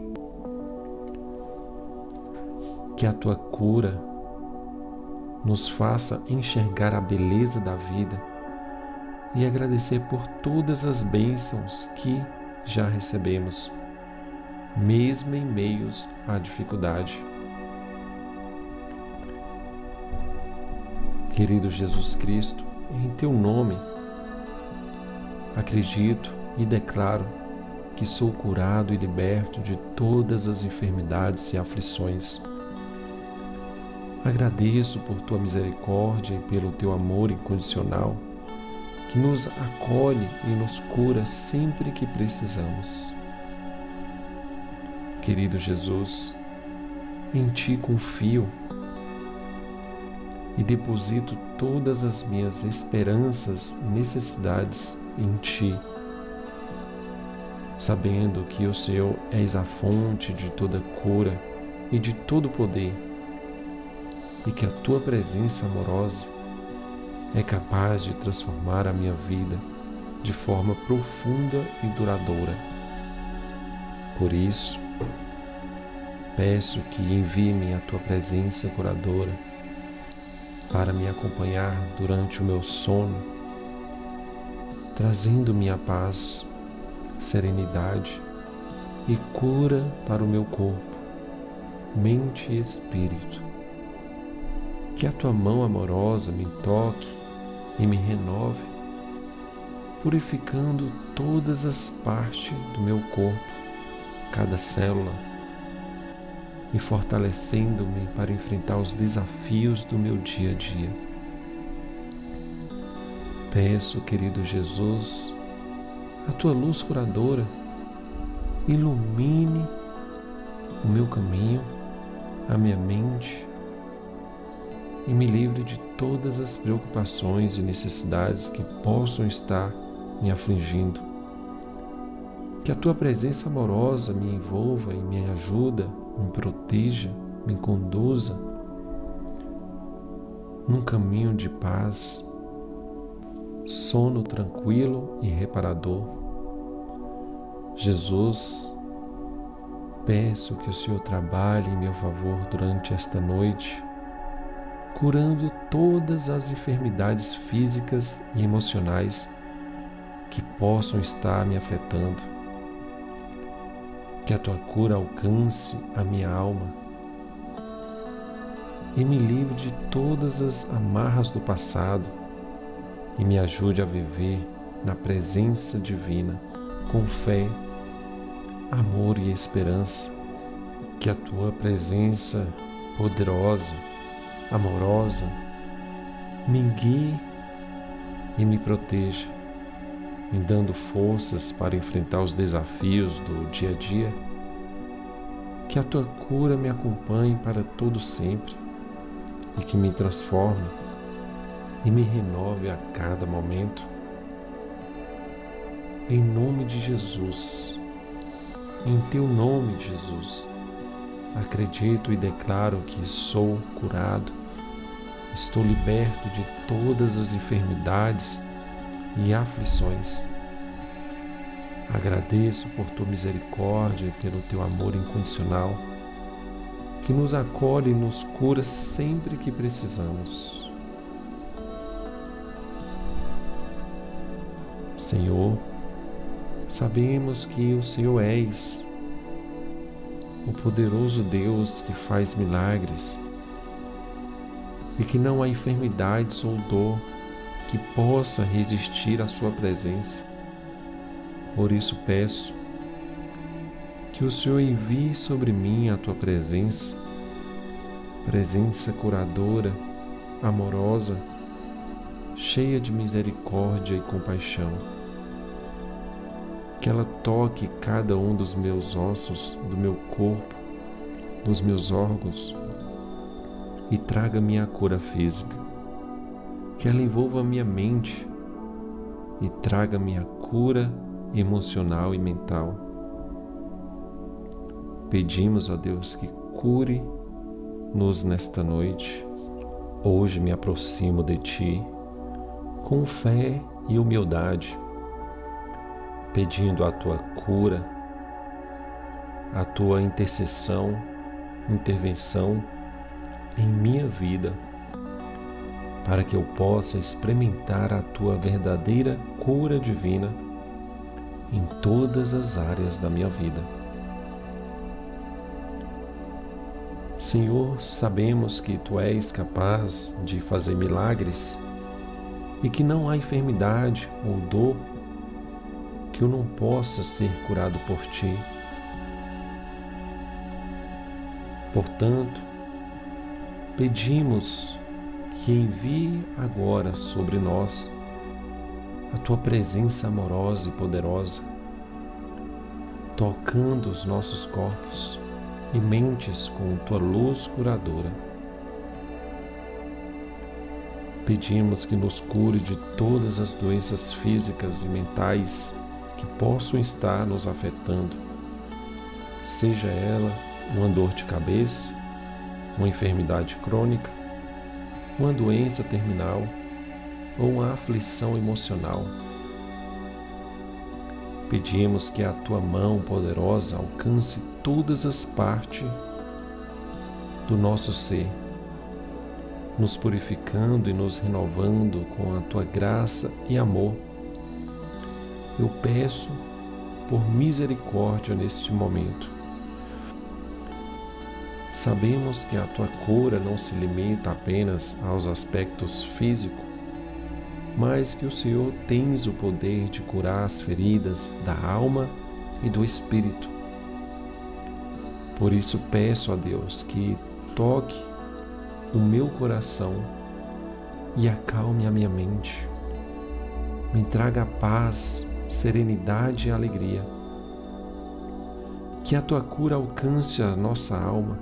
Que a tua cura nos faça enxergar a beleza da vida e agradecer por todas as bênçãos que já recebemos, mesmo em meios à dificuldade. Querido Jesus Cristo, em teu nome, Acredito e declaro que sou curado e liberto de todas as enfermidades e aflições. Agradeço por tua misericórdia e pelo teu amor incondicional, que nos acolhe e nos cura sempre que precisamos. Querido Jesus, em ti confio e deposito todas as minhas esperanças e necessidades em ti, sabendo que o Senhor és a fonte de toda cura e de todo poder, e que a tua presença amorosa é capaz de transformar a minha vida de forma profunda e duradoura. Por isso, peço que envie-me a tua presença curadora para me acompanhar durante o meu sono trazendo-me a paz, serenidade e cura para o meu corpo, mente e espírito. Que a tua mão amorosa me toque e me renove, purificando todas as partes do meu corpo, cada célula, e fortalecendo-me para enfrentar os desafios do meu dia a dia. Peço, querido Jesus, a tua luz curadora ilumine o meu caminho, a minha mente e me livre de todas as preocupações e necessidades que possam estar me afligindo. Que a tua presença amorosa me envolva e me ajuda, me proteja, me conduza num caminho de paz, sono tranquilo e reparador. Jesus, peço que o Senhor trabalhe em meu favor durante esta noite curando todas as enfermidades físicas e emocionais que possam estar me afetando. Que a tua cura alcance a minha alma e me livre de todas as amarras do passado e me ajude a viver na presença divina com fé, amor e esperança. Que a tua presença poderosa amorosa, me guie e me proteja, me dando forças para enfrentar os desafios do dia a dia. Que a tua cura me acompanhe para todo sempre e que me transforme e me renove a cada momento. Em nome de Jesus, em teu nome, Jesus Acredito e declaro que sou curado, estou liberto de todas as enfermidades e aflições. Agradeço por tua misericórdia e pelo teu amor incondicional, que nos acolhe e nos cura sempre que precisamos. Senhor, sabemos que o Senhor és o poderoso Deus que faz milagres e que não há enfermidade ou dor que possa resistir à Sua presença. Por isso peço que o Senhor envie sobre mim a Tua presença, presença curadora, amorosa, cheia de misericórdia e compaixão que ela toque cada um dos meus ossos, do meu corpo, dos meus órgãos e traga minha cura física. Que ela envolva minha mente e traga minha cura emocional e mental. Pedimos a Deus que cure-nos nesta noite. Hoje me aproximo de Ti com fé e humildade pedindo a tua cura, a tua intercessão, intervenção em minha vida, para que eu possa experimentar a tua verdadeira cura divina em todas as áreas da minha vida. Senhor, sabemos que tu és capaz de fazer milagres e que não há enfermidade ou dor que eu não possa ser curado por ti. Portanto, pedimos que envie agora sobre nós a tua presença amorosa e poderosa, tocando os nossos corpos e mentes com tua luz curadora. Pedimos que nos cure de todas as doenças físicas e mentais que possam estar nos afetando, seja ela uma dor de cabeça, uma enfermidade crônica, uma doença terminal ou uma aflição emocional. Pedimos que a tua mão poderosa alcance todas as partes do nosso ser, nos purificando e nos renovando com a tua graça e amor eu peço por misericórdia neste momento. Sabemos que a tua cura não se limita apenas aos aspectos físicos, mas que o Senhor tens o poder de curar as feridas da alma e do espírito. Por isso peço a Deus que toque o meu coração e acalme a minha mente. Me traga paz, serenidade e alegria. Que a tua cura alcance a nossa alma.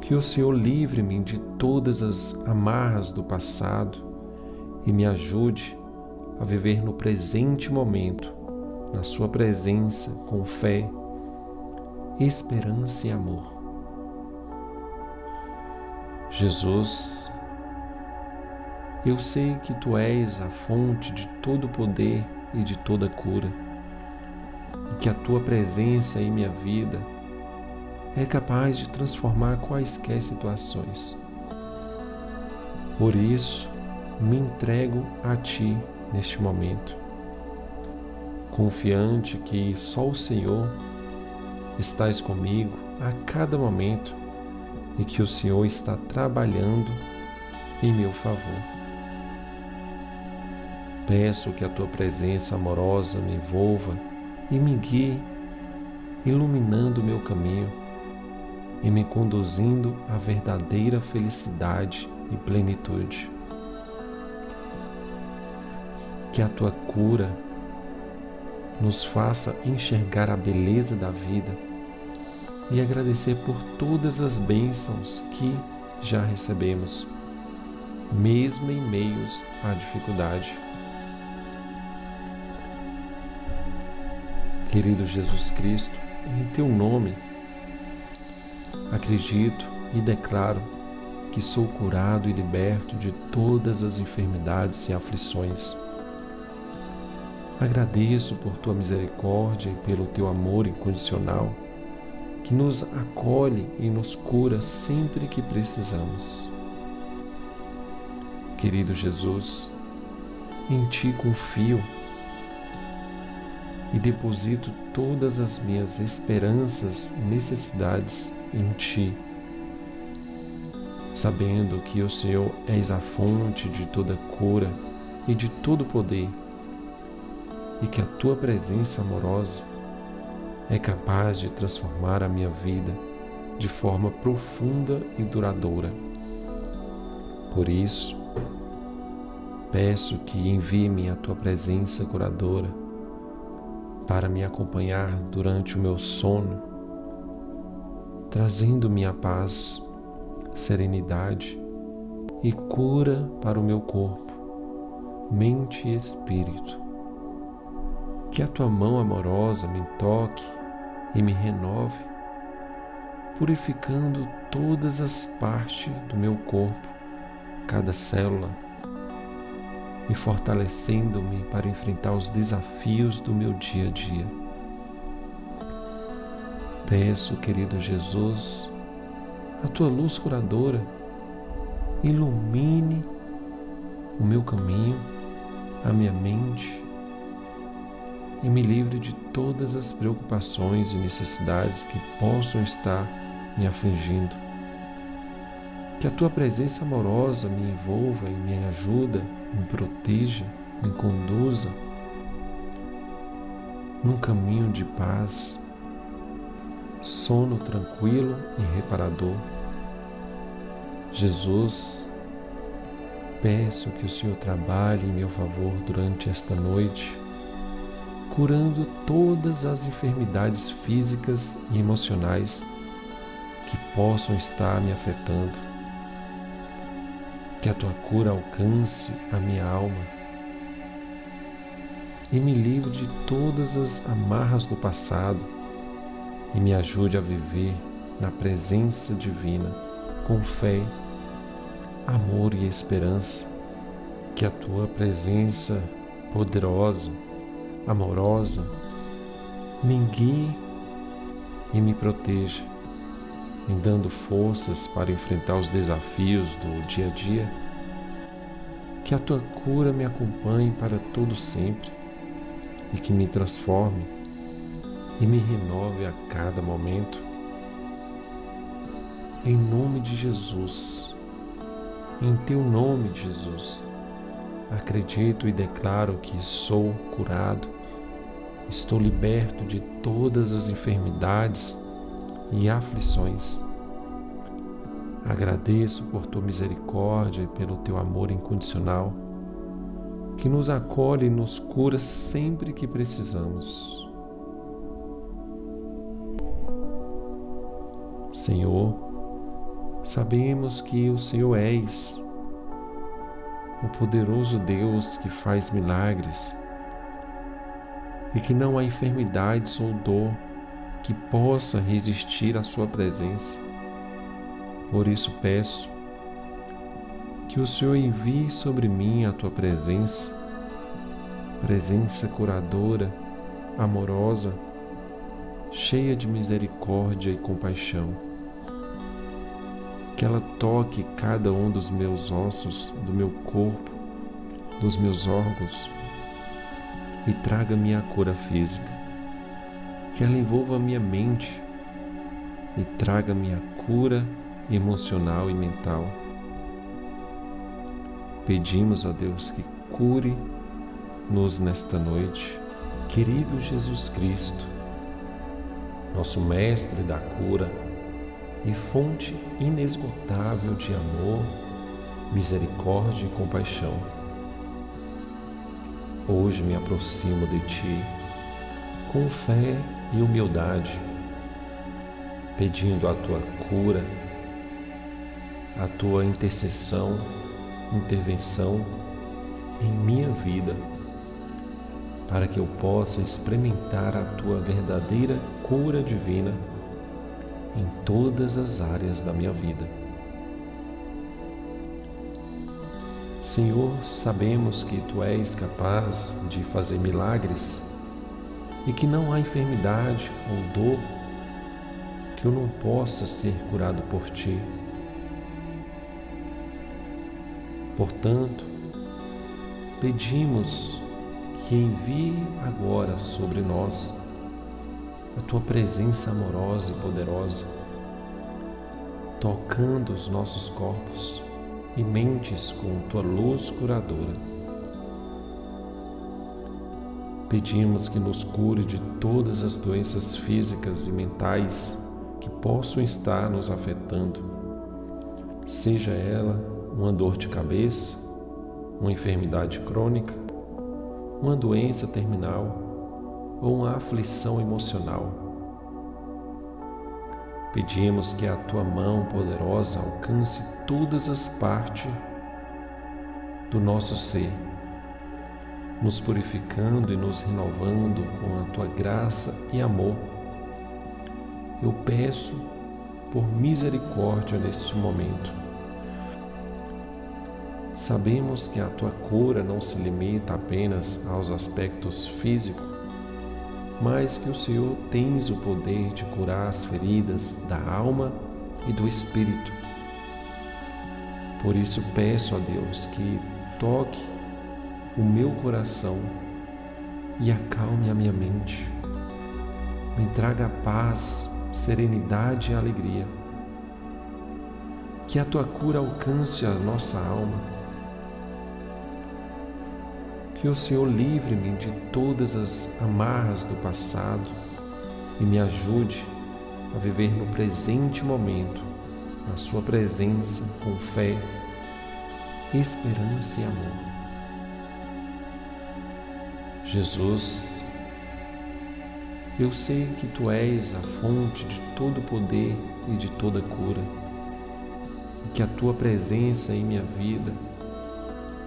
Que o Senhor livre-me de todas as amarras do passado e me ajude a viver no presente momento, na Sua presença, com fé, esperança e amor. Jesus, eu sei que Tu és a fonte de todo poder e de toda cura, e que a Tua presença em minha vida é capaz de transformar quaisquer situações. Por isso, me entrego a Ti neste momento, confiante que só o Senhor estás comigo a cada momento e que o Senhor está trabalhando em meu favor. Peço que a tua presença amorosa me envolva e me guie, iluminando meu caminho e me conduzindo à verdadeira felicidade e plenitude. Que a tua cura nos faça enxergar a beleza da vida e agradecer por todas as bênçãos que já recebemos, mesmo em meios à dificuldade. Querido Jesus Cristo, em teu nome, acredito e declaro que sou curado e liberto de todas as enfermidades e aflições Agradeço por tua misericórdia e pelo teu amor incondicional que nos acolhe e nos cura sempre que precisamos. Querido Jesus, em ti confio e deposito todas as minhas esperanças e necessidades em ti, sabendo que o Senhor és a fonte de toda cura e de todo poder e que a tua presença amorosa é capaz de transformar a minha vida de forma profunda e duradoura. Por isso, peço que envie-me a tua presença curadora para me acompanhar durante o meu sono, trazendo-me a paz, serenidade e cura para o meu corpo, mente e espírito que a tua mão amorosa me toque e me renove, purificando todas as partes do meu corpo, cada célula, e fortalecendo-me para enfrentar os desafios do meu dia a dia. Peço, querido Jesus, a tua luz curadora ilumine o meu caminho, a minha mente, e me livre de todas as preocupações e necessidades que possam estar me afligindo. Que a tua presença amorosa me envolva e me ajuda, me proteja, me conduza num caminho de paz, sono tranquilo e reparador. Jesus, peço que o Senhor trabalhe em meu favor durante esta noite curando todas as enfermidades físicas e emocionais que possam estar me afetando. Que a tua cura alcance a minha alma e me livre de todas as amarras do passado e me ajude a viver na presença divina com fé, amor e esperança. Que a tua presença poderosa amorosa, me guie e me proteja, me dando forças para enfrentar os desafios do dia a dia. Que a tua cura me acompanhe para todo sempre e que me transforme e me renove a cada momento. Em nome de Jesus, em teu nome, Jesus, acredito e declaro que sou curado estou liberto de todas as enfermidades e aflições. Agradeço por tua misericórdia e pelo teu amor incondicional, que nos acolhe e nos cura sempre que precisamos. Senhor, sabemos que o Senhor és o poderoso Deus que faz milagres e que não há enfermidade ou dor que possa resistir à Sua presença. Por isso peço que o Senhor envie sobre mim a Tua presença, presença curadora, amorosa, cheia de misericórdia e compaixão. Que ela toque cada um dos meus ossos, do meu corpo, dos meus órgãos e traga-me a cura física. Que ela envolva minha mente e traga-me a cura emocional e mental. Pedimos a Deus que cure-nos nesta noite. Querido Jesus Cristo, nosso Mestre da cura e fonte inesgotável de amor, misericórdia e compaixão. Hoje me aproximo de Ti com fé e humildade, pedindo a Tua cura, a Tua intercessão, intervenção em minha vida para que eu possa experimentar a tua verdadeira cura divina em todas as áreas da minha vida. Senhor, sabemos que tu és capaz de fazer milagres e que não há enfermidade ou dor que eu não possa ser curado por ti. Portanto, pedimos que envie agora sobre nós a tua presença amorosa e poderosa, tocando os nossos corpos e mentes com tua luz curadora. Pedimos que nos cure de todas as doenças físicas e mentais que possam estar nos afetando, seja ela uma dor de cabeça, uma enfermidade crônica, uma doença terminal ou uma aflição emocional. Pedimos que a tua mão poderosa alcance todas as partes do nosso ser, nos purificando e nos renovando com a tua graça e amor. Eu peço por misericórdia neste momento Sabemos que a tua cura não se limita apenas aos aspectos físicos, mas que o Senhor tens o poder de curar as feridas da alma e do espírito. Por isso peço a Deus que toque o meu coração e acalme a minha mente. Me traga paz, serenidade e alegria. Que a tua cura alcance a nossa alma que o Senhor livre-me de todas as amarras do passado e me ajude a viver no presente momento, na Sua presença, com fé, esperança e amor. Jesus, eu sei que Tu és a fonte de todo poder e de toda cura, e que a Tua presença em minha vida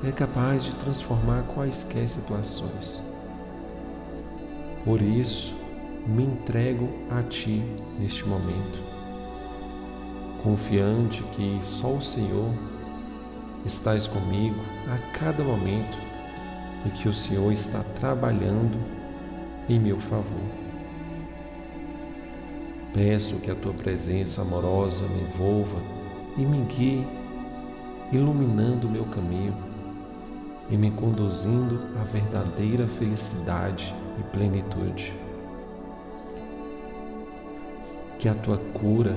é capaz de transformar quaisquer situações. Por isso, me entrego a Ti neste momento, confiante que só o Senhor estás comigo a cada momento e que o Senhor está trabalhando em meu favor. Peço que a Tua presença amorosa me envolva e me guie, iluminando o meu caminho e me conduzindo à verdadeira felicidade e plenitude. Que a tua cura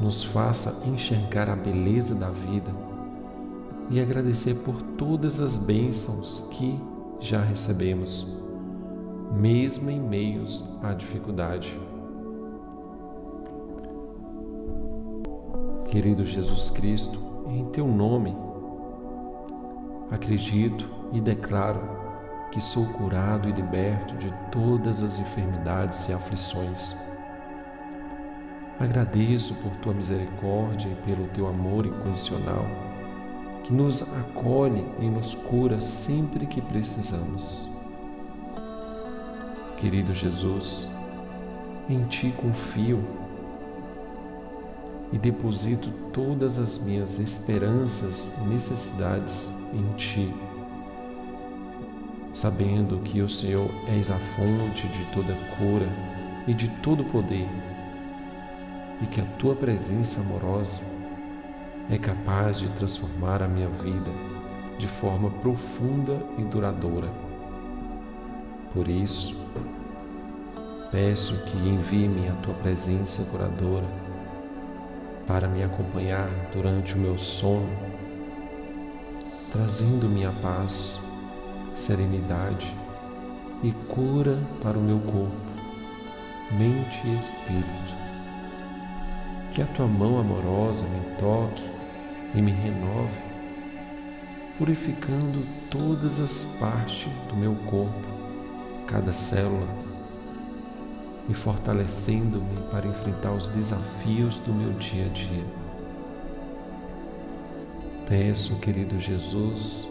nos faça enxergar a beleza da vida e agradecer por todas as bênçãos que já recebemos, mesmo em meios à dificuldade. Querido Jesus Cristo, em teu nome, acredito e declaro que sou curado e liberto de todas as enfermidades e aflições. Agradeço por tua misericórdia e pelo teu amor incondicional, que nos acolhe e nos cura sempre que precisamos. Querido Jesus, em ti confio e deposito todas as minhas esperanças e necessidades em Ti, sabendo que o Senhor és a fonte de toda cura e de todo poder, e que a Tua presença amorosa é capaz de transformar a minha vida de forma profunda e duradoura. Por isso, peço que envie-me a Tua presença curadora para me acompanhar durante o meu sono, trazendo-me a paz, serenidade e cura para o meu corpo, mente e espírito. Que a tua mão amorosa me toque e me renove, purificando todas as partes do meu corpo, cada célula e fortalecendo-me para enfrentar os desafios do meu dia a dia. Peço, querido Jesus,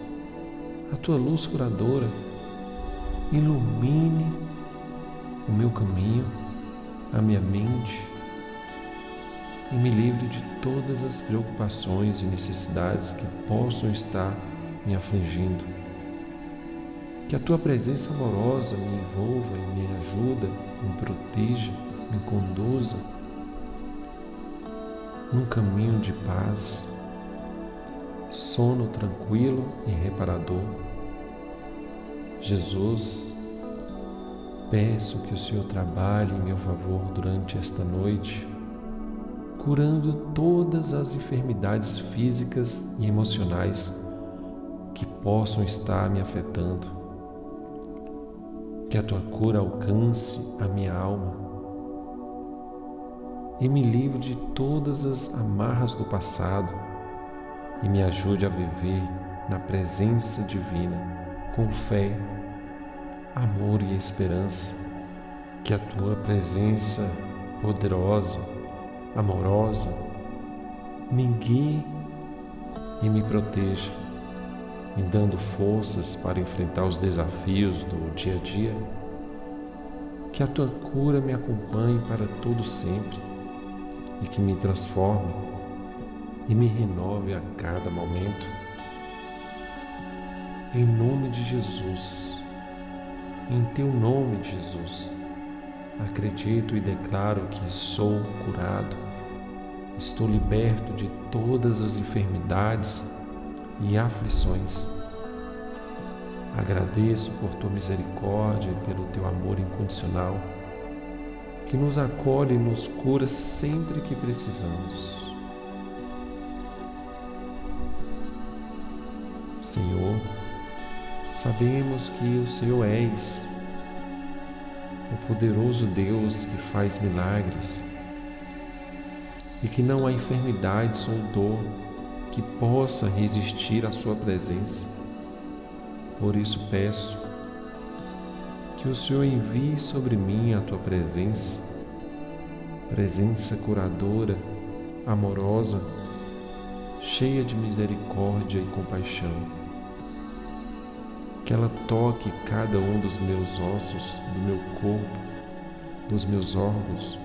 a tua luz curadora ilumine o meu caminho, a minha mente e me livre de todas as preocupações e necessidades que possam estar me afligindo. Que a tua presença amorosa me envolva e me ajuda me proteja, me conduza num caminho de paz, sono tranquilo e reparador. Jesus, peço que o Senhor trabalhe em meu favor durante esta noite, curando todas as enfermidades físicas e emocionais que possam estar me afetando que a tua cura alcance a minha alma e me livre de todas as amarras do passado e me ajude a viver na presença divina com fé, amor e esperança. Que a tua presença poderosa, amorosa, me guie e me proteja me dando forças para enfrentar os desafios do dia a dia. Que a tua cura me acompanhe para todo sempre e que me transforme e me renove a cada momento. Em nome de Jesus, em teu nome, Jesus, acredito e declaro que sou curado, estou liberto de todas as enfermidades e aflições. Agradeço por tua misericórdia e pelo teu amor incondicional, que nos acolhe e nos cura sempre que precisamos. Senhor, sabemos que o Senhor és o poderoso Deus que faz milagres e que não há enfermidade ou dor que possa resistir à Sua presença. Por isso peço que o Senhor envie sobre mim a Tua presença, presença curadora, amorosa, cheia de misericórdia e compaixão. Que ela toque cada um dos meus ossos, do meu corpo, dos meus órgãos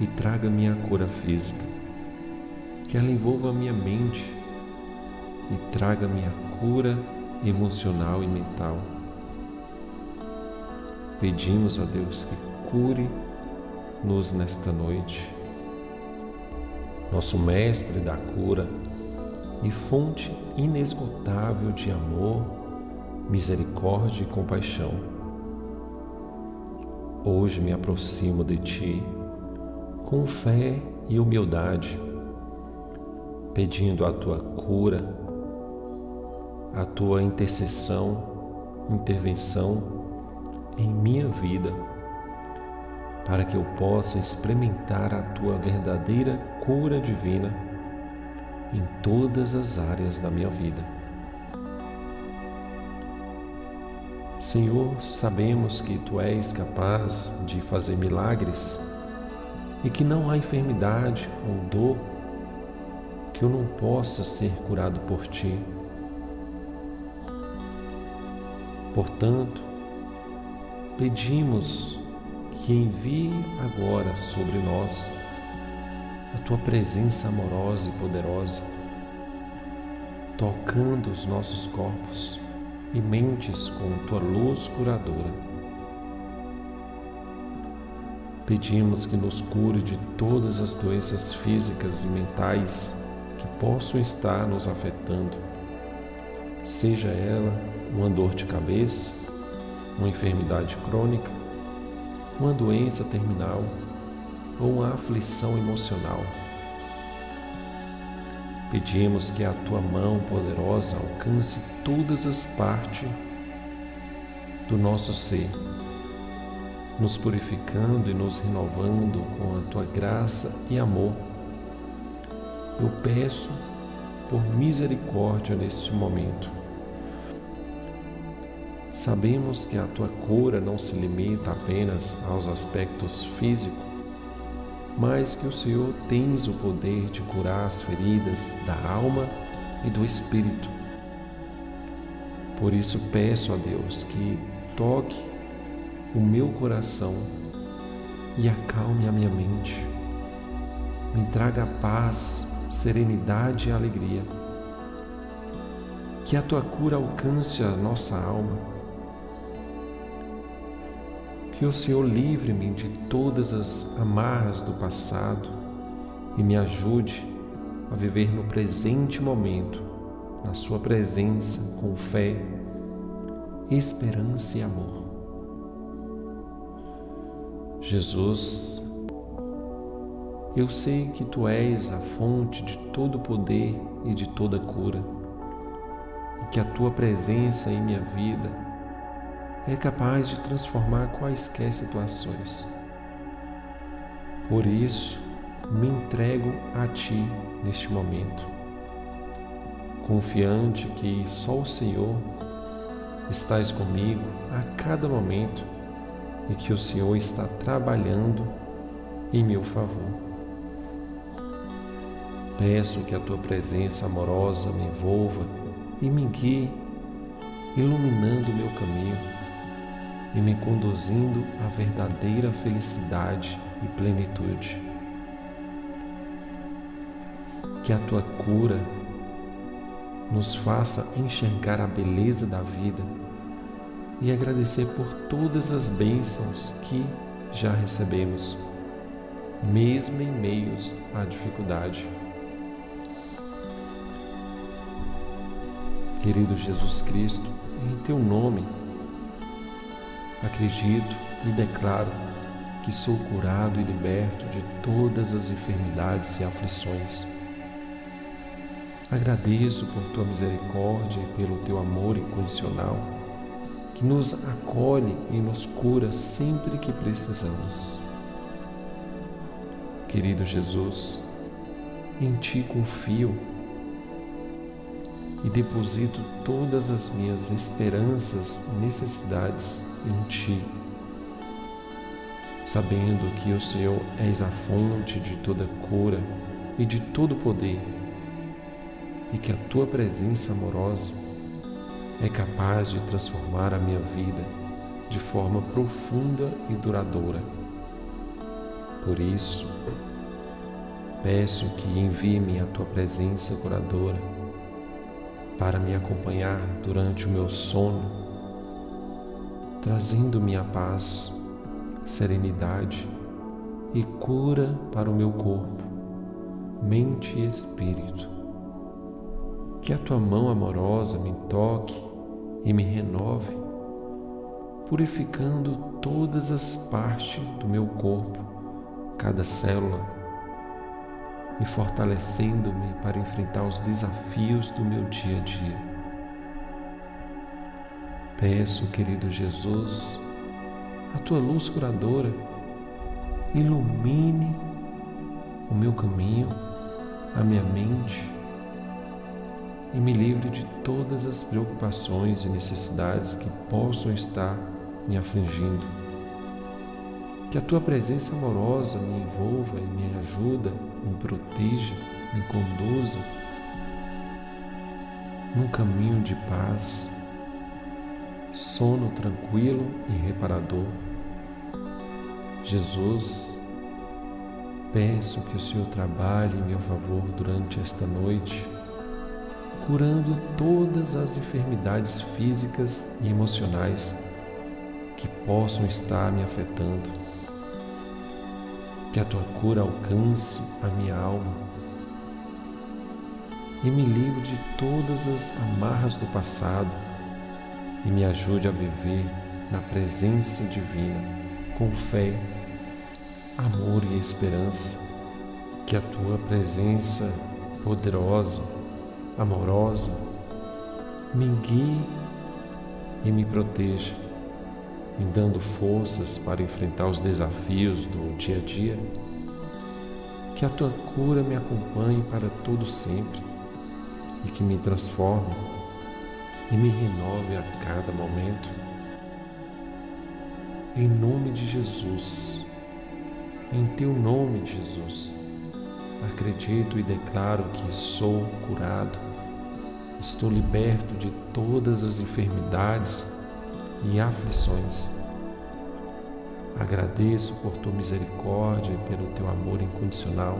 e traga minha cura física que ela envolva a minha mente e traga minha cura emocional e mental. Pedimos a Deus que cure-nos nesta noite. Nosso Mestre da cura e fonte inesgotável de amor, misericórdia e compaixão. Hoje me aproximo de Ti com fé e humildade pedindo a tua cura, a tua intercessão, intervenção em minha vida, para que eu possa experimentar a tua verdadeira cura divina em todas as áreas da minha vida. Senhor, sabemos que tu és capaz de fazer milagres e que não há enfermidade ou dor que eu não possa ser curado por ti. Portanto, pedimos que envie agora sobre nós a tua presença amorosa e poderosa, tocando os nossos corpos e mentes com tua luz curadora. Pedimos que nos cure de todas as doenças físicas e mentais que possam estar nos afetando, seja ela uma dor de cabeça, uma enfermidade crônica, uma doença terminal ou uma aflição emocional. Pedimos que a tua mão poderosa alcance todas as partes do nosso ser, nos purificando e nos renovando com a tua graça e amor. Eu peço por misericórdia neste momento. Sabemos que a tua cura não se limita apenas aos aspectos físicos, mas que o Senhor tens o poder de curar as feridas da alma e do espírito. Por isso peço a Deus que toque o meu coração e acalme a minha mente. Me traga paz, serenidade e alegria. Que a tua cura alcance a nossa alma que o Senhor livre-me de todas as amarras do passado e me ajude a viver no presente momento, na Sua presença, com fé, esperança e amor. Jesus, eu sei que Tu és a fonte de todo poder e de toda cura, e que a Tua presença em minha vida é capaz de transformar quaisquer situações. Por isso, me entrego a Ti neste momento, confiante que só o Senhor estás comigo a cada momento e que o Senhor está trabalhando em meu favor. Peço que a tua presença amorosa me envolva e me guie, iluminando o meu caminho e me conduzindo à verdadeira felicidade e plenitude. Que a tua cura nos faça enxergar a beleza da vida e agradecer por todas as bênçãos que já recebemos, mesmo em meios à dificuldade. Querido Jesus Cristo, em teu nome, Acredito e declaro que sou curado e liberto de todas as enfermidades e aflições. Agradeço por tua misericórdia e pelo teu amor incondicional, que nos acolhe e nos cura sempre que precisamos. Querido Jesus, em ti confio e deposito todas as minhas esperanças e necessidades em ti, sabendo que o Senhor és a fonte de toda cura e de todo poder, e que a tua presença amorosa é capaz de transformar a minha vida de forma profunda e duradoura. Por isso, peço que envie-me a tua presença curadora para me acompanhar durante o meu sono, trazendo-me a paz, serenidade e cura para o meu corpo, mente e espírito. Que a tua mão amorosa me toque e me renove, purificando todas as partes do meu corpo, cada célula e fortalecendo-me para enfrentar os desafios do meu dia a dia. Peço, querido Jesus, a tua luz curadora ilumine o meu caminho, a minha mente e me livre de todas as preocupações e necessidades que possam estar me afligindo. Que a tua presença amorosa me envolva e me ajuda, me proteja, me conduza num caminho de paz, sono tranquilo e reparador. Jesus, peço que o Senhor trabalhe em meu favor durante esta noite, curando todas as enfermidades físicas e emocionais que possam estar me afetando. Que a tua cura alcance a minha alma e me livre de todas as amarras do passado e me ajude a viver na presença divina com fé, amor e esperança. Que a tua presença poderosa, amorosa, me guie e me proteja, me dando forças para enfrentar os desafios do dia a dia. Que a tua cura me acompanhe para todo sempre e que me transforme e me renove a cada momento. Em nome de Jesus, em teu nome, Jesus, acredito e declaro que sou curado, estou liberto de todas as enfermidades e aflições. Agradeço por tua misericórdia e pelo teu amor incondicional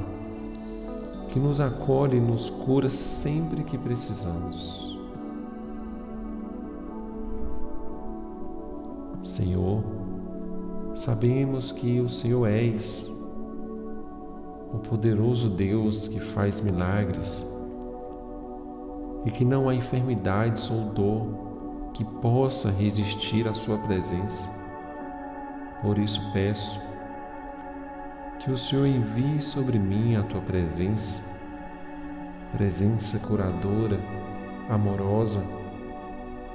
que nos acolhe e nos cura sempre que precisamos. Senhor, sabemos que o Senhor és o poderoso Deus que faz milagres e que não há enfermidade ou dor que possa resistir à Sua presença. Por isso peço que o Senhor envie sobre mim a tua presença, presença curadora, amorosa,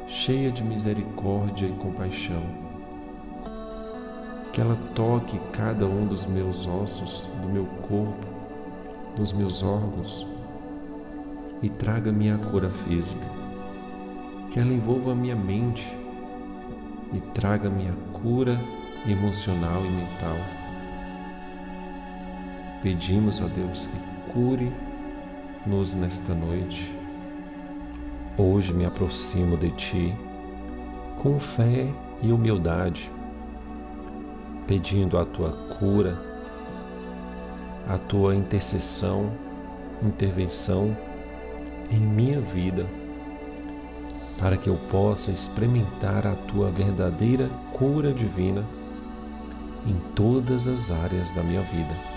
cheia de misericórdia e compaixão. Que ela toque cada um dos meus ossos, do meu corpo, dos meus órgãos e traga minha cura física. Que ela envolva a minha mente e traga minha cura emocional e mental Pedimos a Deus que cure-nos nesta noite. Hoje me aproximo de Ti com fé e humildade, pedindo a Tua cura, a Tua intercessão, intervenção em minha vida, para que eu possa experimentar a Tua verdadeira cura divina em todas as áreas da minha vida.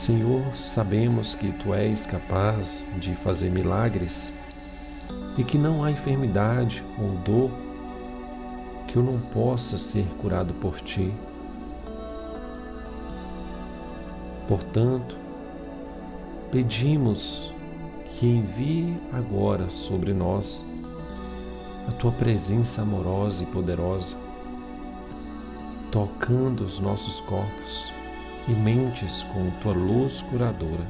Senhor, sabemos que tu és capaz de fazer milagres e que não há enfermidade ou dor que eu não possa ser curado por ti. Portanto, pedimos que envie agora sobre nós a tua presença amorosa e poderosa, tocando os nossos corpos e mentes com tua luz curadora.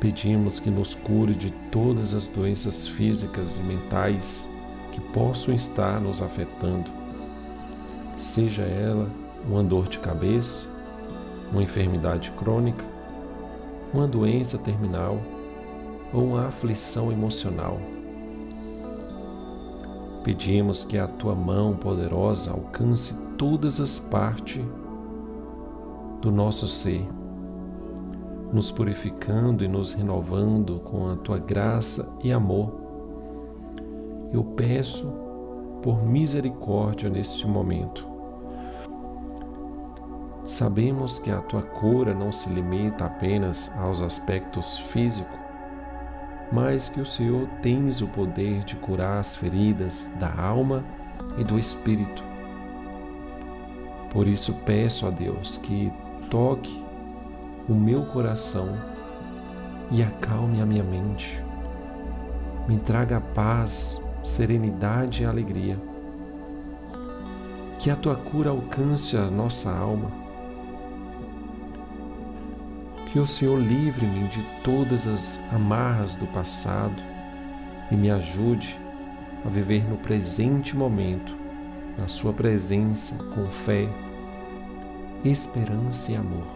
Pedimos que nos cure de todas as doenças físicas e mentais que possam estar nos afetando, seja ela uma dor de cabeça, uma enfermidade crônica, uma doença terminal ou uma aflição emocional. Pedimos que a tua mão poderosa alcance todas as partes do nosso ser, nos purificando e nos renovando com a tua graça e amor. Eu peço por misericórdia neste momento. Sabemos que a tua cura não se limita apenas aos aspectos físicos, mas que o Senhor tens o poder de curar as feridas da alma e do espírito. Por isso peço a Deus que toque o meu coração e acalme a minha mente. Me traga paz serenidade e alegria. Que a tua cura alcance a nossa alma. Que o Senhor livre-me de todas as amarras do passado e me ajude a viver no presente momento, na Sua presença, com fé, esperança e amor.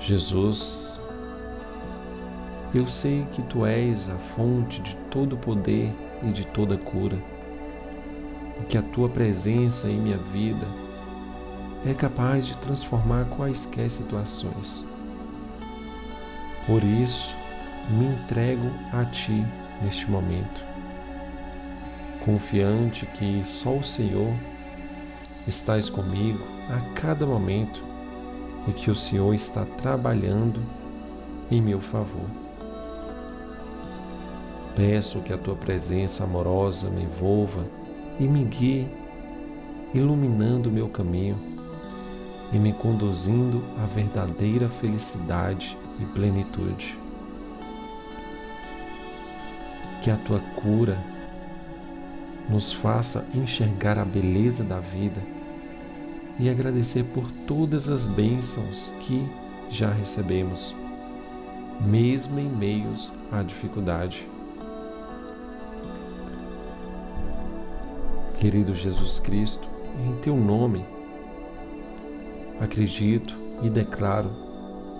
Jesus, eu sei que Tu és a fonte de todo poder e de toda cura, e que a Tua presença em minha vida é capaz de transformar quaisquer situações. Por isso, me entrego a Ti neste momento, confiante que só o Senhor estás comigo a cada momento e que o Senhor está trabalhando em meu favor. Peço que a tua presença amorosa me envolva e me guie, iluminando meu caminho e me conduzindo à verdadeira felicidade e plenitude que a tua cura nos faça enxergar a beleza da vida e agradecer por todas as bênçãos que já recebemos, mesmo em meios à dificuldade. Querido Jesus Cristo, em teu nome, acredito e declaro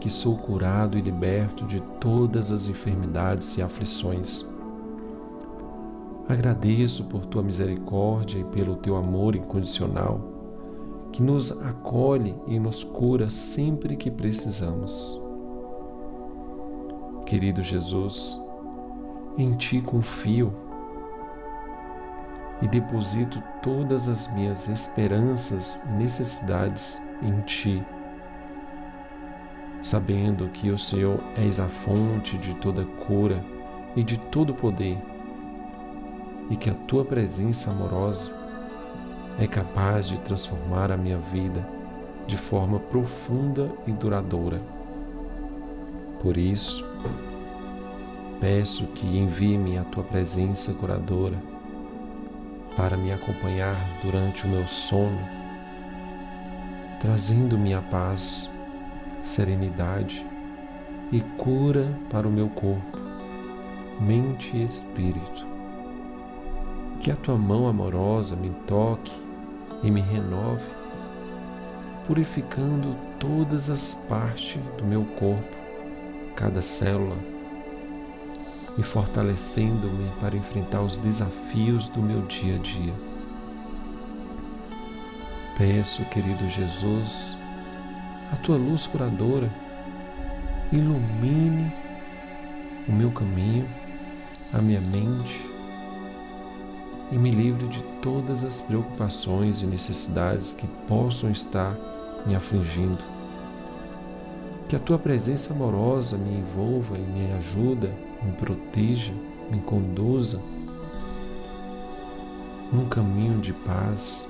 que sou curado e liberto de todas as enfermidades e aflições Agradeço por tua misericórdia e pelo teu amor incondicional, que nos acolhe e nos cura sempre que precisamos. Querido Jesus, em ti confio e deposito todas as minhas esperanças e necessidades em ti, sabendo que o Senhor és a fonte de toda cura e de todo poder e que a tua presença amorosa é capaz de transformar a minha vida de forma profunda e duradoura. Por isso, peço que envie-me a tua presença curadora para me acompanhar durante o meu sono, trazendo-me a paz, serenidade e cura para o meu corpo, mente e espírito que a tua mão amorosa me toque e me renove, purificando todas as partes do meu corpo, cada célula, e fortalecendo-me para enfrentar os desafios do meu dia a dia. Peço, querido Jesus, a tua luz curadora ilumine o meu caminho, a minha mente, e me livre de todas as preocupações e necessidades que possam estar me afligindo. Que a tua presença amorosa me envolva e me ajuda, me proteja, me conduza num caminho de paz,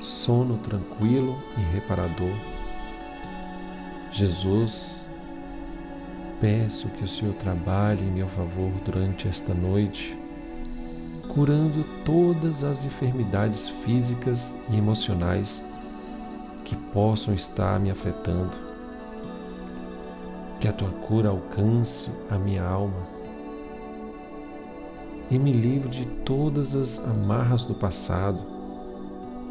sono tranquilo e reparador. Jesus, peço que o Senhor trabalhe em meu favor durante esta noite curando todas as enfermidades físicas e emocionais que possam estar me afetando. Que a tua cura alcance a minha alma e me livre de todas as amarras do passado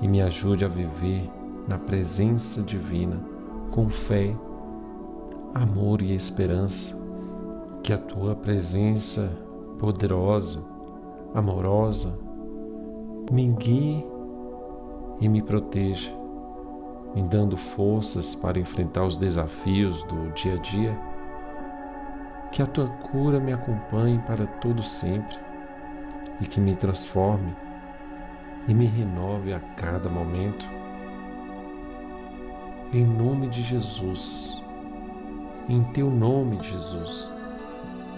e me ajude a viver na presença divina com fé, amor e esperança. Que a tua presença poderosa amorosa, me guie e me proteja, me dando forças para enfrentar os desafios do dia a dia. Que a tua cura me acompanhe para todo sempre e que me transforme e me renove a cada momento. Em nome de Jesus, em teu nome, Jesus,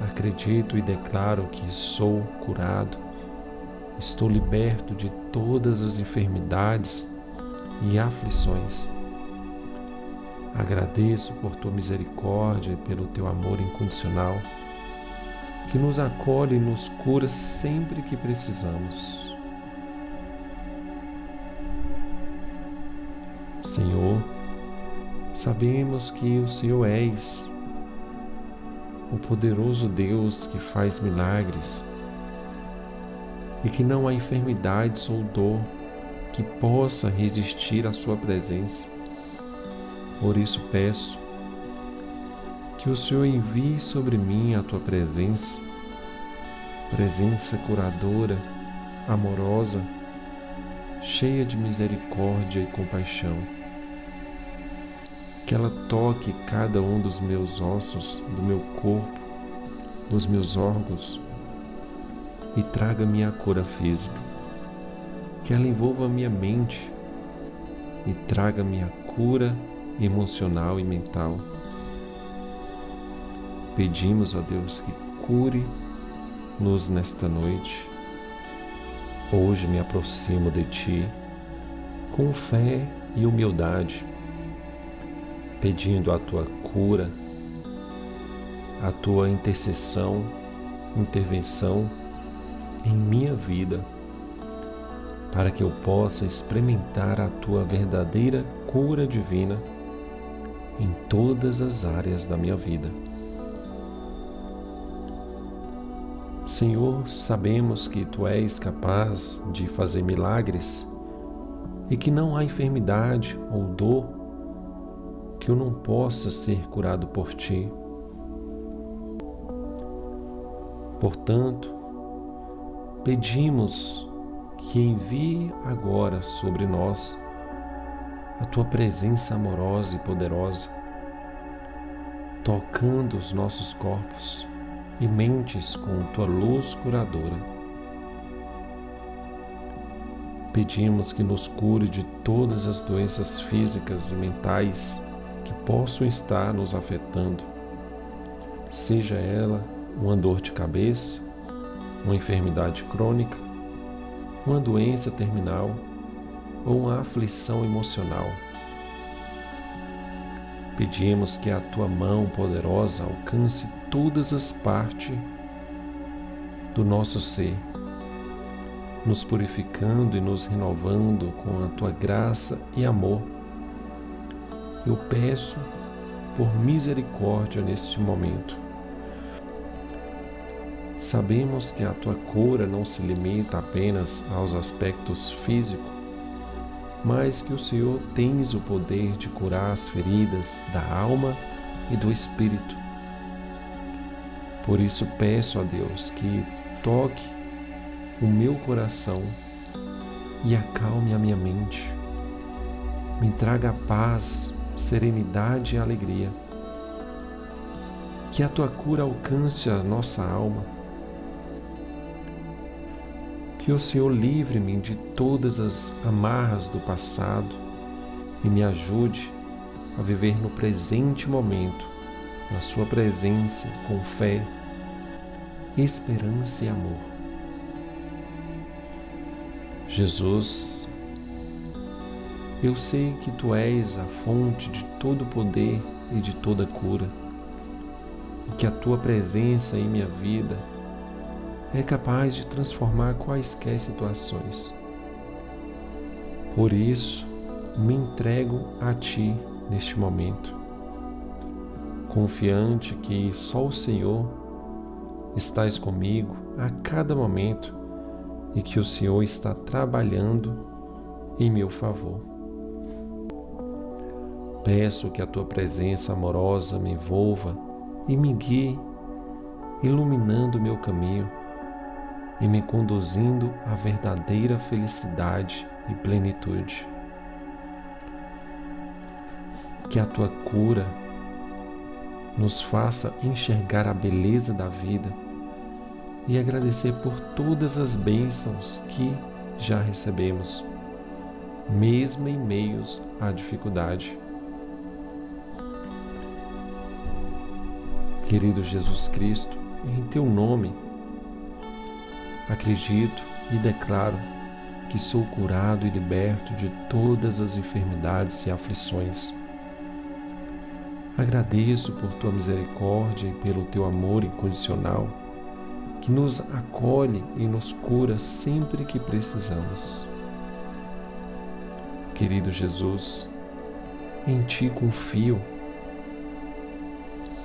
acredito e declaro que sou curado estou liberto de todas as enfermidades e aflições. Agradeço por tua misericórdia e pelo teu amor incondicional que nos acolhe e nos cura sempre que precisamos. Senhor, sabemos que o Senhor és o poderoso Deus que faz milagres e que não há enfermidades ou dor que possa resistir à Sua presença. Por isso peço que o Senhor envie sobre mim a Tua presença, presença curadora, amorosa, cheia de misericórdia e compaixão. Que ela toque cada um dos meus ossos, do meu corpo, dos meus órgãos e traga minha cura física. Que ela envolva minha mente e traga minha cura emocional e mental. Pedimos a Deus que cure-nos nesta noite. Hoje me aproximo de Ti com fé e humildade, pedindo a Tua cura, a Tua intercessão, intervenção em minha vida, para que eu possa experimentar a tua verdadeira cura divina em todas as áreas da minha vida. Senhor, sabemos que tu és capaz de fazer milagres e que não há enfermidade ou dor que eu não possa ser curado por ti. Portanto, pedimos que envie agora sobre nós a tua presença amorosa e poderosa, tocando os nossos corpos e mentes com tua luz curadora. Pedimos que nos cure de todas as doenças físicas e mentais que possam estar nos afetando, seja ela uma dor de cabeça, uma enfermidade crônica, uma doença terminal ou uma aflição emocional. Pedimos que a tua mão poderosa alcance todas as partes do nosso ser, nos purificando e nos renovando com a tua graça e amor. Eu peço por misericórdia neste momento Sabemos que a tua cura não se limita apenas aos aspectos físicos, mas que o Senhor tens o poder de curar as feridas da alma e do espírito. Por isso peço a Deus que toque o meu coração e acalme a minha mente. Me traga paz, serenidade e alegria. Que a tua cura alcance a nossa alma que o Senhor livre-me de todas as amarras do passado e me ajude a viver no presente momento, na Sua presença, com fé, esperança e amor. Jesus, eu sei que Tu és a fonte de todo poder e de toda cura, e que a Tua presença em minha vida é capaz de transformar quaisquer situações. Por isso, me entrego a Ti neste momento, confiante que só o Senhor estás comigo a cada momento e que o Senhor está trabalhando em meu favor. Peço que a tua presença amorosa me envolva e me guie, iluminando meu caminho e me conduzindo à verdadeira felicidade e plenitude. Que a tua cura nos faça enxergar a beleza da vida e agradecer por todas as bênçãos que já recebemos, mesmo em meios à dificuldade. Querido Jesus Cristo, em teu nome, Acredito e declaro que sou curado e liberto de todas as enfermidades e aflições. Agradeço por tua misericórdia e pelo teu amor incondicional que nos acolhe e nos cura sempre que precisamos. Querido Jesus, em Ti confio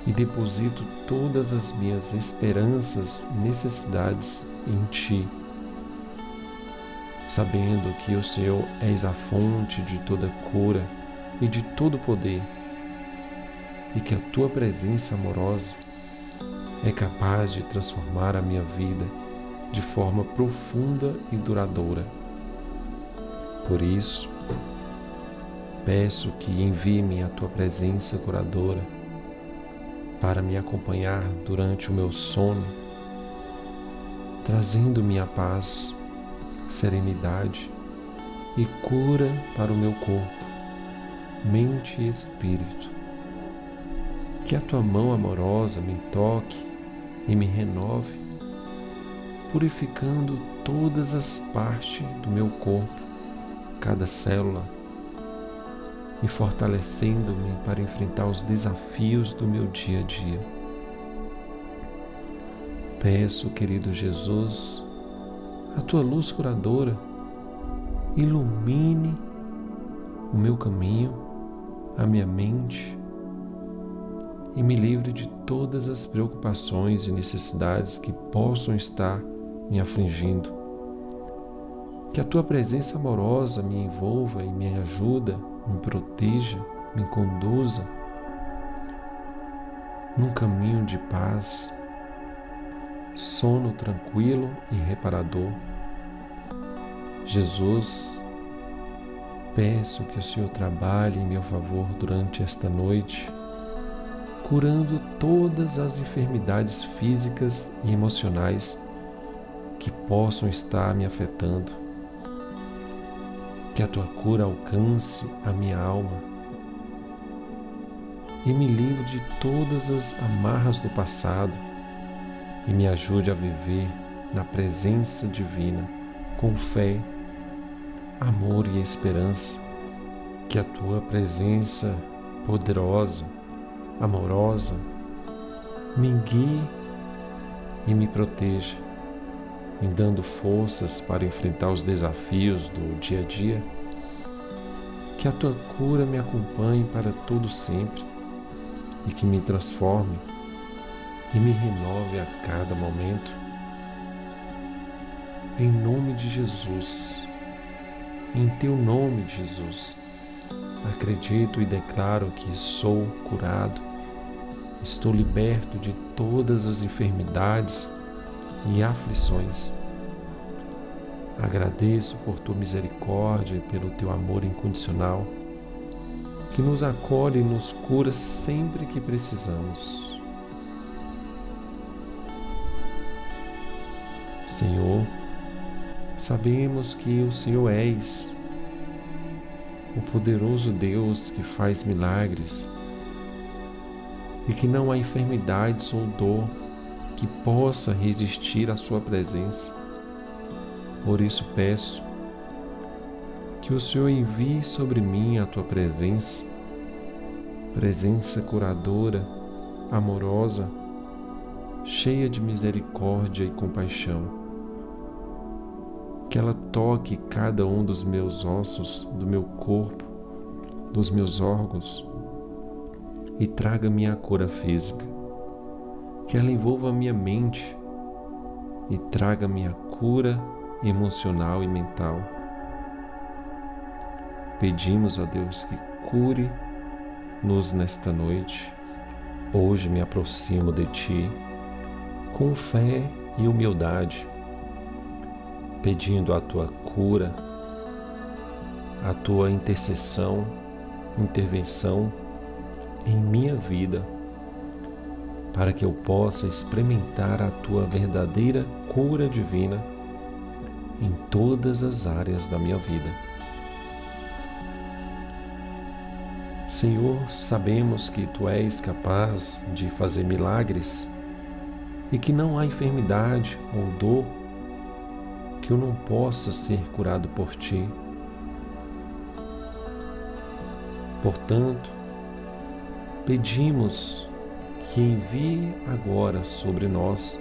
e deposito todas as minhas esperanças necessidades em Ti, sabendo que o Senhor és a fonte de toda cura e de todo poder, e que a Tua presença amorosa é capaz de transformar a minha vida de forma profunda e duradoura. Por isso, peço que envie-me a tua presença curadora para me acompanhar durante o meu sono, trazendo-me a paz, serenidade e cura para o meu corpo, mente e espírito. Que a tua mão amorosa me toque e me renove, purificando todas as partes do meu corpo, cada célula, e fortalecendo-me para enfrentar os desafios do meu dia a dia. Peço, querido Jesus, a tua luz curadora ilumine o meu caminho, a minha mente, e me livre de todas as preocupações e necessidades que possam estar me afligindo. Que a tua presença amorosa me envolva e me ajuda, me proteja, me conduza num caminho de paz, sono tranquilo e reparador. Jesus, peço que o Senhor trabalhe em meu favor durante esta noite curando todas as enfermidades físicas e emocionais que possam estar me afetando. Que a tua cura alcance a minha alma e me livre de todas as amarras do passado e me ajude a viver na presença divina com fé, amor e esperança. Que a tua presença poderosa amorosa, me guie e me proteja, me dando forças para enfrentar os desafios do dia a dia. Que a tua cura me acompanhe para todo sempre e que me transforme e me renove a cada momento. Em nome de Jesus, em teu nome, Jesus, acredito e declaro que sou curado estou liberto de todas as enfermidades e aflições. Agradeço por tua misericórdia e pelo teu amor incondicional, que nos acolhe e nos cura sempre que precisamos. Senhor, sabemos que o Senhor és o poderoso Deus que faz milagres e que não há enfermidades ou dor que possa resistir à Sua presença. Por isso peço que o Senhor envie sobre mim a Tua presença, presença curadora, amorosa, cheia de misericórdia e compaixão. Que ela toque cada um dos meus ossos, do meu corpo, dos meus órgãos, e traga-me a cura física. Que ela envolva a minha mente e traga-me a cura emocional e mental. Pedimos a Deus que cure-nos nesta noite. Hoje me aproximo de Ti com fé e humildade, pedindo a Tua cura, a Tua intercessão, intervenção em minha vida, para que eu possa experimentar a tua verdadeira cura divina em todas as áreas da minha vida. Senhor, sabemos que tu és capaz de fazer milagres e que não há enfermidade ou dor que eu não possa ser curado por ti. Portanto, pedimos que envie agora sobre nós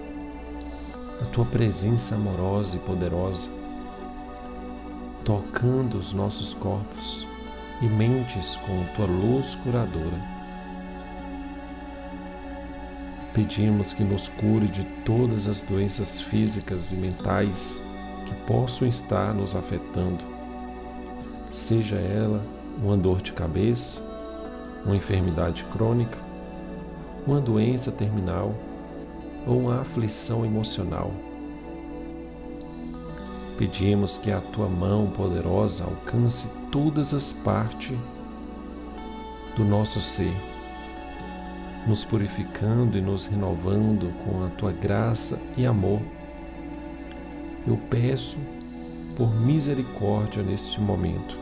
a tua presença amorosa e poderosa, tocando os nossos corpos e mentes com tua luz curadora. Pedimos que nos cure de todas as doenças físicas e mentais que possam estar nos afetando, seja ela uma dor de cabeça, uma enfermidade crônica, uma doença terminal ou uma aflição emocional. Pedimos que a tua mão poderosa alcance todas as partes do nosso ser, nos purificando e nos renovando com a tua graça e amor. Eu peço por misericórdia neste momento.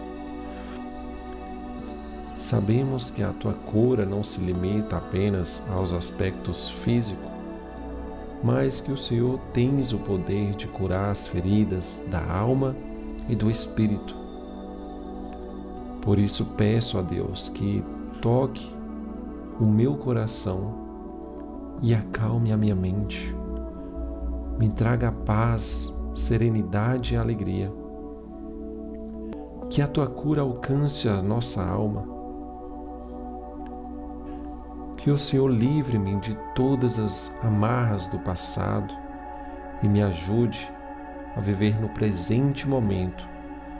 Sabemos que a tua cura não se limita apenas aos aspectos físicos, mas que o Senhor tens o poder de curar as feridas da alma e do espírito. Por isso peço a Deus que toque o meu coração e acalme a minha mente. Me traga paz, serenidade e alegria. Que a tua cura alcance a nossa alma que o Senhor livre-me de todas as amarras do passado e me ajude a viver no presente momento,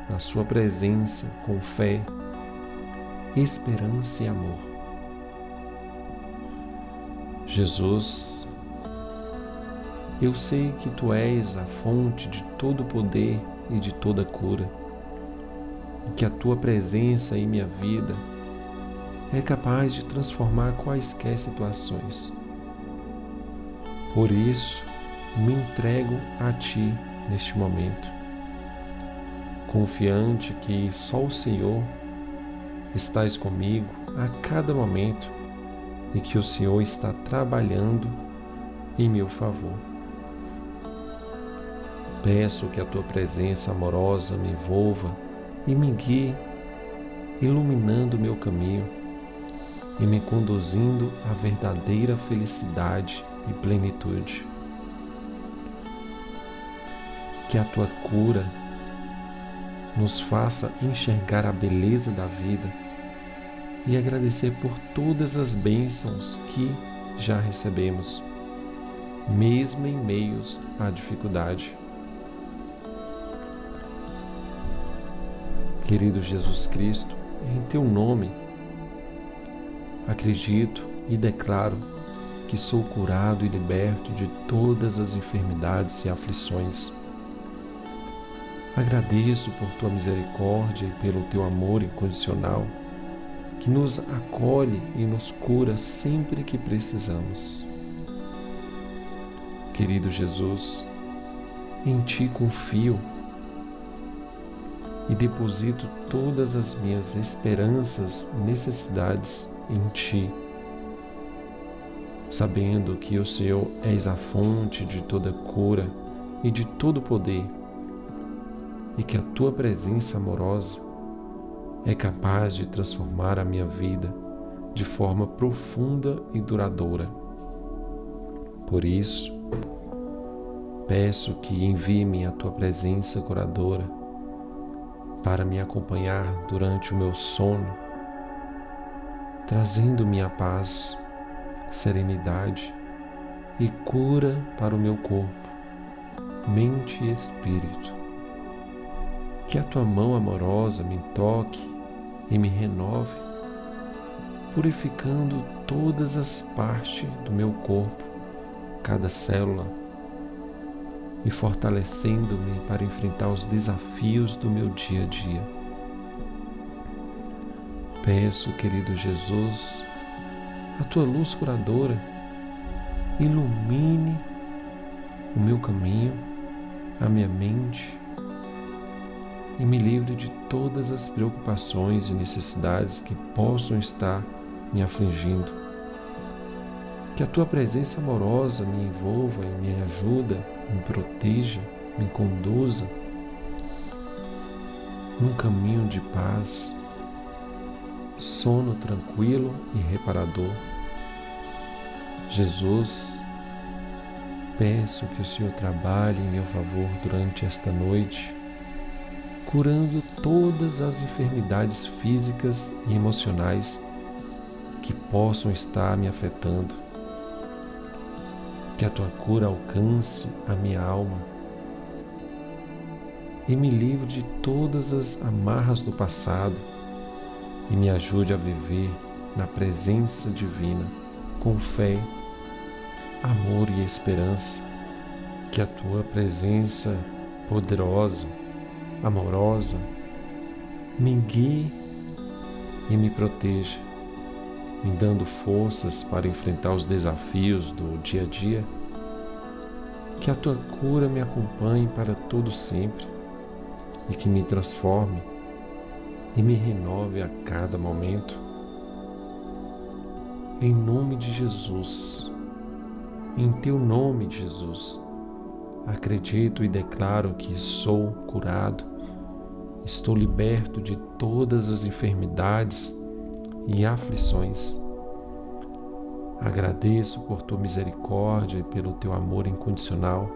na Sua presença, com fé, esperança e amor. Jesus, eu sei que Tu és a fonte de todo poder e de toda cura, e que a Tua presença em minha vida é capaz de transformar quaisquer situações. Por isso, me entrego a Ti neste momento, confiante que só o Senhor estás comigo a cada momento e que o Senhor está trabalhando em meu favor. Peço que a tua presença amorosa me envolva e me guie, iluminando meu caminho e me conduzindo à verdadeira felicidade e plenitude. Que a tua cura nos faça enxergar a beleza da vida e agradecer por todas as bênçãos que já recebemos, mesmo em meios à dificuldade. Querido Jesus Cristo, em teu nome, Acredito e declaro que sou curado e liberto de todas as enfermidades e aflições. Agradeço por tua misericórdia e pelo teu amor incondicional, que nos acolhe e nos cura sempre que precisamos. Querido Jesus, em ti confio e deposito todas as minhas esperanças e necessidades em ti, sabendo que o Senhor és a fonte de toda cura e de todo poder, e que a tua presença amorosa é capaz de transformar a minha vida de forma profunda e duradoura. Por isso, peço que envie-me a tua presença curadora para me acompanhar durante o meu sono trazendo-me a paz, serenidade e cura para o meu corpo, mente e espírito. Que a tua mão amorosa me toque e me renove, purificando todas as partes do meu corpo, cada célula, e fortalecendo-me para enfrentar os desafios do meu dia a dia. Peço, querido Jesus, a tua luz curadora ilumine o meu caminho, a minha mente e me livre de todas as preocupações e necessidades que possam estar me afligindo. Que a tua presença amorosa me envolva e me ajuda, me proteja, me conduza num caminho de paz sono tranquilo e reparador. Jesus, peço que o Senhor trabalhe em meu favor durante esta noite, curando todas as enfermidades físicas e emocionais que possam estar me afetando. Que a tua cura alcance a minha alma e me livre de todas as amarras do passado e me ajude a viver na presença divina com fé, amor e esperança. Que a tua presença poderosa, amorosa, me guie e me proteja, me dando forças para enfrentar os desafios do dia a dia. Que a tua cura me acompanhe para todo sempre e que me transforme e me renove a cada momento. Em nome de Jesus, em teu nome, Jesus, acredito e declaro que sou curado, estou liberto de todas as enfermidades e aflições. Agradeço por tua misericórdia e pelo teu amor incondicional,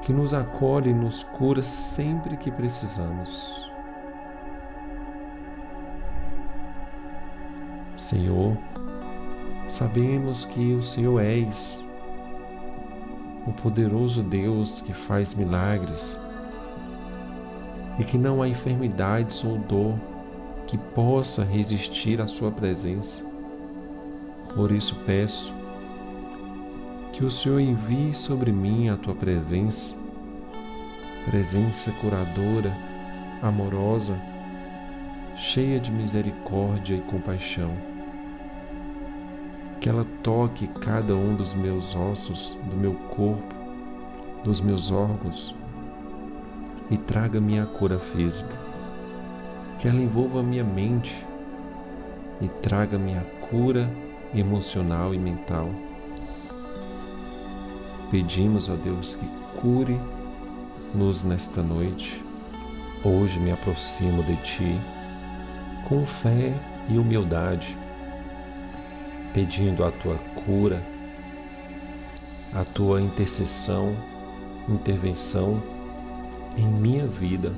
que nos acolhe e nos cura sempre que precisamos. Senhor, sabemos que o Senhor és o poderoso Deus que faz milagres e que não há enfermidade ou dor que possa resistir à Sua presença. Por isso peço que o Senhor envie sobre mim a Tua presença, presença curadora, amorosa, cheia de misericórdia e compaixão. Que ela toque cada um dos meus ossos, do meu corpo, dos meus órgãos e traga minha cura física. Que ela envolva minha mente e traga minha cura emocional e mental. Pedimos a Deus que cure-nos nesta noite. Hoje me aproximo de Ti com fé e humildade, pedindo a tua cura, a tua intercessão, intervenção em minha vida,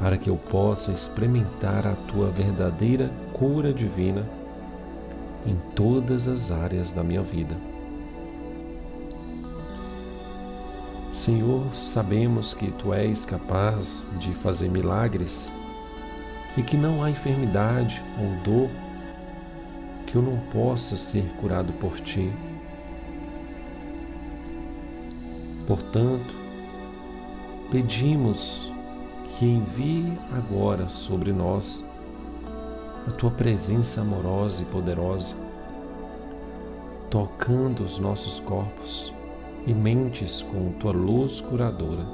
para que eu possa experimentar a tua verdadeira cura divina em todas as áreas da minha vida. Senhor, sabemos que tu és capaz de fazer milagres e que não há enfermidade ou dor que eu não possa ser curado por ti. Portanto, pedimos que envie agora sobre nós a tua presença amorosa e poderosa, tocando os nossos corpos e mentes com tua luz curadora.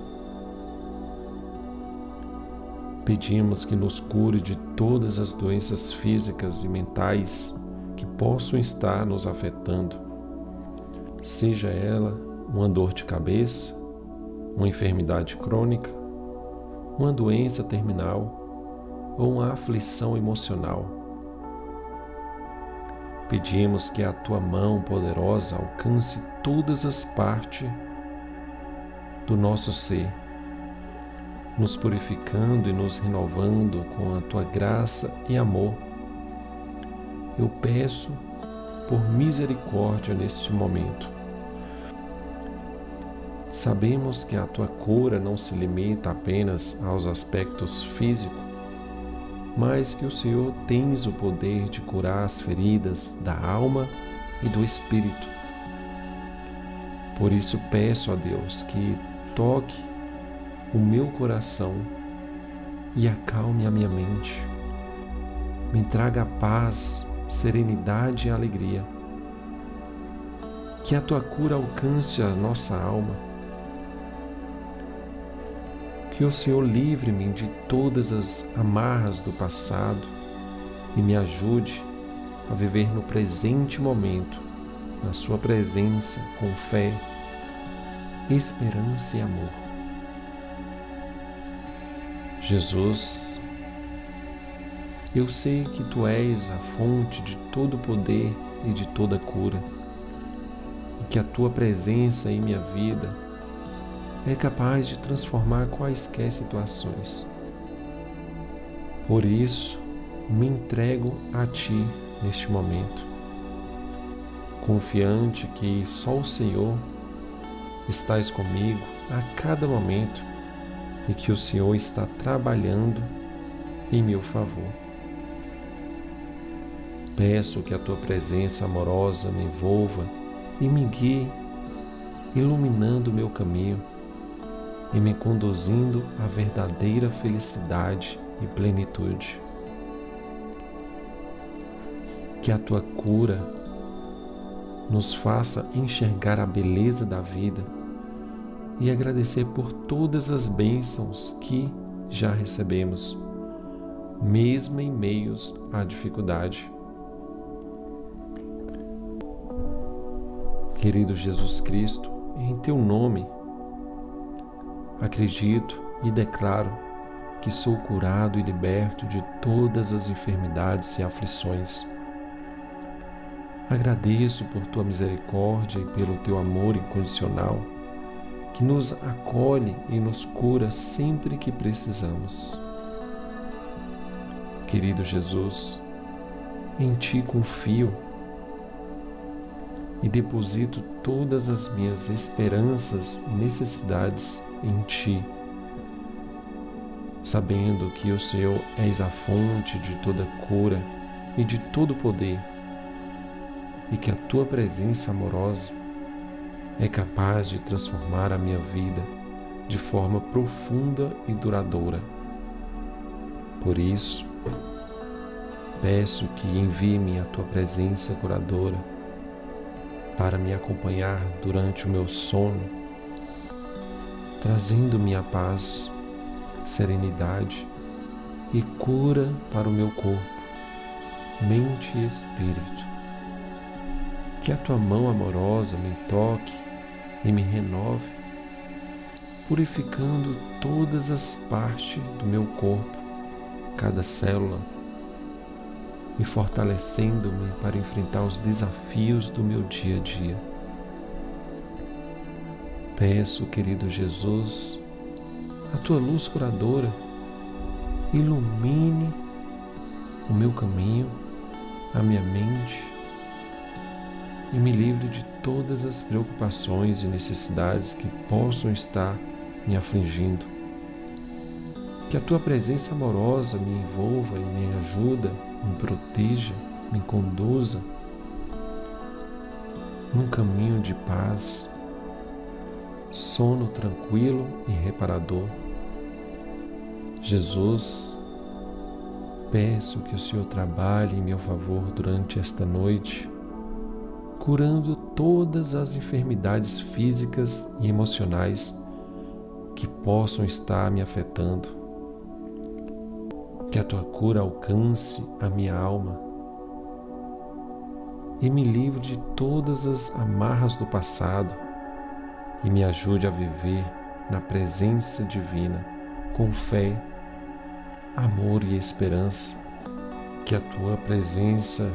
Pedimos que nos cure de todas as doenças físicas e mentais que possam estar nos afetando, seja ela uma dor de cabeça, uma enfermidade crônica, uma doença terminal ou uma aflição emocional. Pedimos que a tua mão poderosa alcance todas as partes do nosso ser nos purificando e nos renovando com a tua graça e amor. Eu peço por misericórdia neste momento. Sabemos que a tua cura não se limita apenas aos aspectos físicos, mas que o Senhor tens o poder de curar as feridas da alma e do espírito. Por isso peço a Deus que toque o meu coração e acalme a minha mente. Me traga paz, serenidade e alegria. Que a tua cura alcance a nossa alma. Que o Senhor livre-me de todas as amarras do passado e me ajude a viver no presente momento, na Sua presença, com fé, esperança e amor. Jesus, eu sei que tu és a fonte de todo poder e de toda cura, e que a tua presença em minha vida é capaz de transformar quaisquer situações. Por isso, me entrego a ti neste momento, confiante que só o Senhor estás comigo a cada momento e que o Senhor está trabalhando em meu favor. Peço que a tua presença amorosa me envolva e me guie, iluminando o meu caminho e me conduzindo à verdadeira felicidade e plenitude. Que a tua cura nos faça enxergar a beleza da vida e agradecer por todas as bênçãos que já recebemos, mesmo em meios à dificuldade. Querido Jesus Cristo, em teu nome, acredito e declaro que sou curado e liberto de todas as enfermidades e aflições. Agradeço por tua misericórdia e pelo teu amor incondicional que nos acolhe e nos cura sempre que precisamos. Querido Jesus, em Ti confio e deposito todas as minhas esperanças e necessidades em Ti, sabendo que o Senhor és a fonte de toda cura e de todo poder, e que a Tua presença amorosa é capaz de transformar a minha vida de forma profunda e duradoura. Por isso, peço que envie-me a tua presença curadora para me acompanhar durante o meu sono, trazendo-me a paz, serenidade e cura para o meu corpo, mente e espírito. Que a tua mão amorosa me toque e me renove, purificando todas as partes do meu corpo, cada célula, e fortalecendo-me para enfrentar os desafios do meu dia a dia. Peço, querido Jesus, a tua luz curadora ilumine o meu caminho, a minha mente e me livre de todas as preocupações e necessidades que possam estar me afligindo. Que a tua presença amorosa me envolva e me ajuda, me proteja, me conduza num caminho de paz, sono tranquilo e reparador. Jesus, peço que o Senhor trabalhe em meu favor durante esta noite curando todas as enfermidades físicas e emocionais que possam estar me afetando. Que a tua cura alcance a minha alma e me livre de todas as amarras do passado e me ajude a viver na presença divina com fé, amor e esperança. Que a tua presença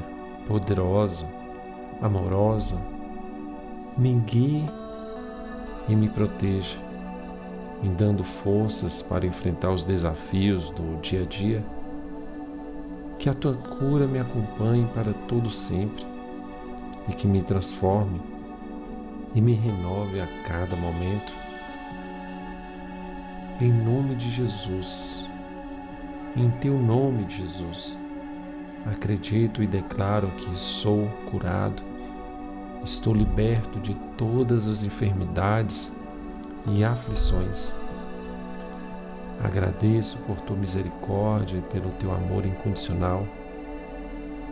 poderosa amorosa, me guie e me proteja, me dando forças para enfrentar os desafios do dia a dia. Que a tua cura me acompanhe para todo sempre e que me transforme e me renove a cada momento. Em nome de Jesus, em teu nome, Jesus, acredito e declaro que sou curado estou liberto de todas as enfermidades e aflições. Agradeço por tua misericórdia e pelo teu amor incondicional,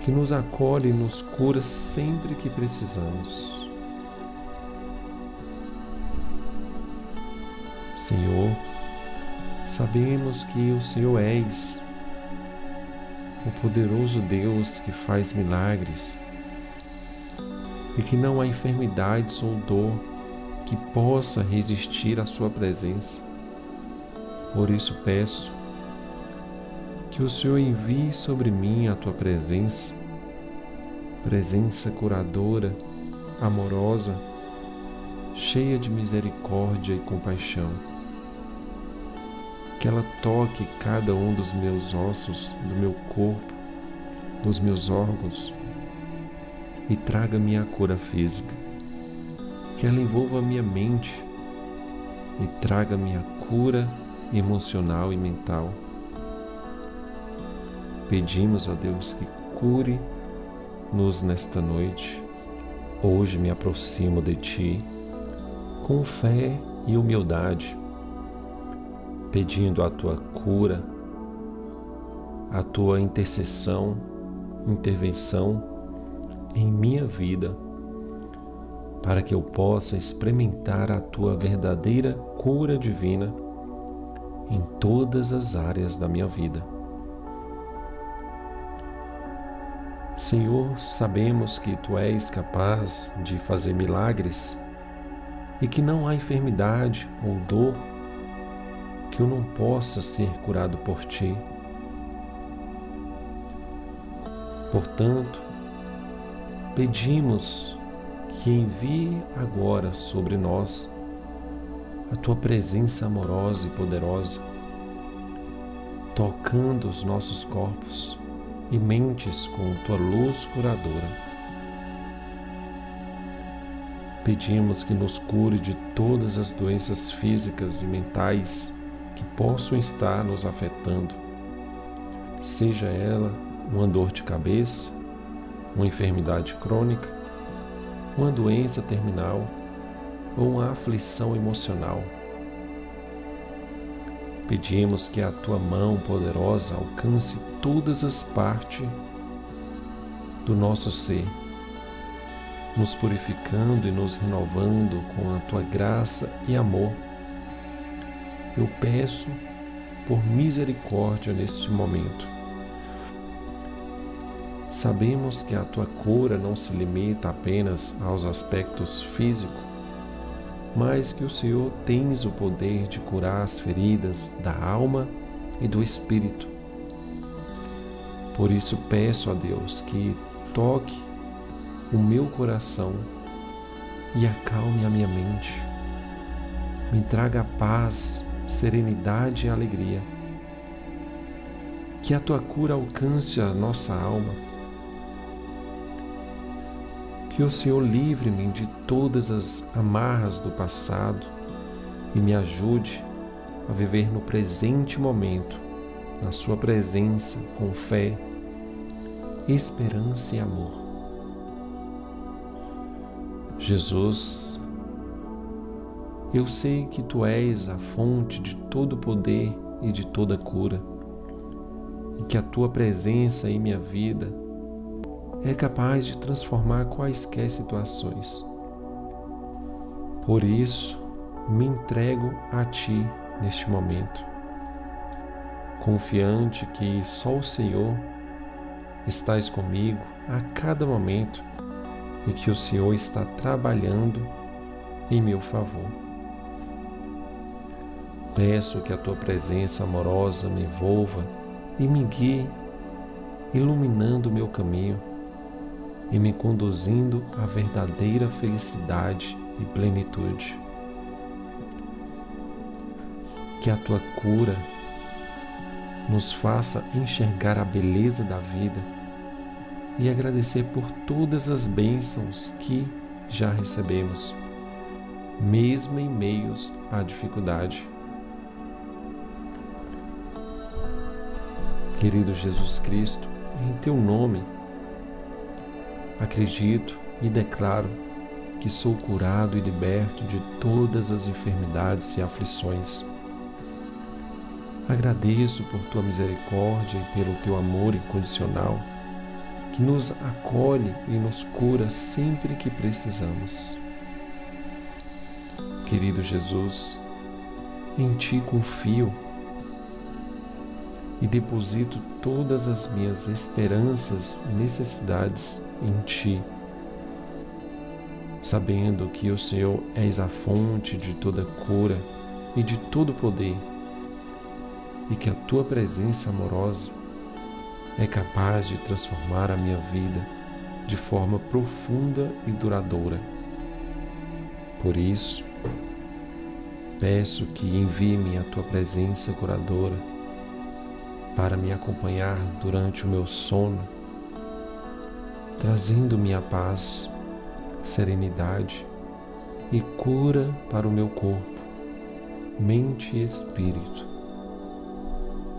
que nos acolhe e nos cura sempre que precisamos. Senhor, sabemos que o Senhor és o poderoso Deus que faz milagres e que não há enfermidades ou dor que possa resistir à Sua presença. Por isso peço que o Senhor envie sobre mim a Tua presença, presença curadora, amorosa cheia de misericórdia e compaixão. Que ela toque cada um dos meus ossos, do meu corpo, dos meus órgãos e traga-me a cura física. Que ela envolva a minha mente e traga-me a cura emocional e mental. Pedimos a Deus que cure-nos nesta noite. Hoje me aproximo de Ti com fé e humildade, pedindo a Tua cura, a Tua intercessão, intervenção em minha vida, para que eu possa experimentar a Tua verdadeira cura divina em todas as áreas da minha vida. Senhor, sabemos que Tu és capaz de fazer milagres e que não há enfermidade ou dor que eu não possa ser curado por Ti. Portanto, pedimos que envie agora sobre nós a tua presença amorosa e poderosa, tocando os nossos corpos e mentes com tua luz curadora. Pedimos que nos cure de todas as doenças físicas e mentais que possam estar nos afetando, seja ela uma dor de cabeça, uma enfermidade crônica, uma doença terminal ou uma aflição emocional. Pedimos que a tua mão poderosa alcance todas as partes do nosso ser, nos purificando e nos renovando com a tua graça e amor. Eu peço por misericórdia neste momento. Sabemos que a tua cura não se limita apenas aos aspectos físicos, mas que o Senhor tens o poder de curar as feridas da alma e do espírito. Por isso peço a Deus que toque o meu coração e acalme a minha mente. Me traga paz, serenidade e alegria. Que a tua cura alcance a nossa alma que o Senhor livre-me de todas as amarras do passado e me ajude a viver no presente momento, na Sua presença, com fé, esperança e amor. Jesus, eu sei que Tu és a fonte de todo poder e de toda cura, e que a Tua presença em minha vida é capaz de transformar quaisquer situações. Por isso, me entrego a Ti neste momento, confiante que só o Senhor estás comigo a cada momento e que o Senhor está trabalhando em meu favor. Peço que a tua presença amorosa me envolva e me guie, iluminando o meu caminho e me conduzindo à verdadeira felicidade e plenitude. Que a tua cura nos faça enxergar a beleza da vida e agradecer por todas as bênçãos que já recebemos, mesmo em meios à dificuldade. Querido Jesus Cristo, em teu nome, Acredito e declaro que sou curado e liberto de todas as enfermidades e aflições. Agradeço por tua misericórdia e pelo teu amor incondicional, que nos acolhe e nos cura sempre que precisamos. Querido Jesus, em ti confio e deposito todas as minhas esperanças e necessidades em Ti, sabendo que o Senhor és a fonte de toda cura e de todo poder, e que a Tua presença amorosa é capaz de transformar a minha vida de forma profunda e duradoura. Por isso, peço que envie-me a tua presença curadora para me acompanhar durante o meu sono, trazendo-me a paz, serenidade e cura para o meu corpo, mente e espírito.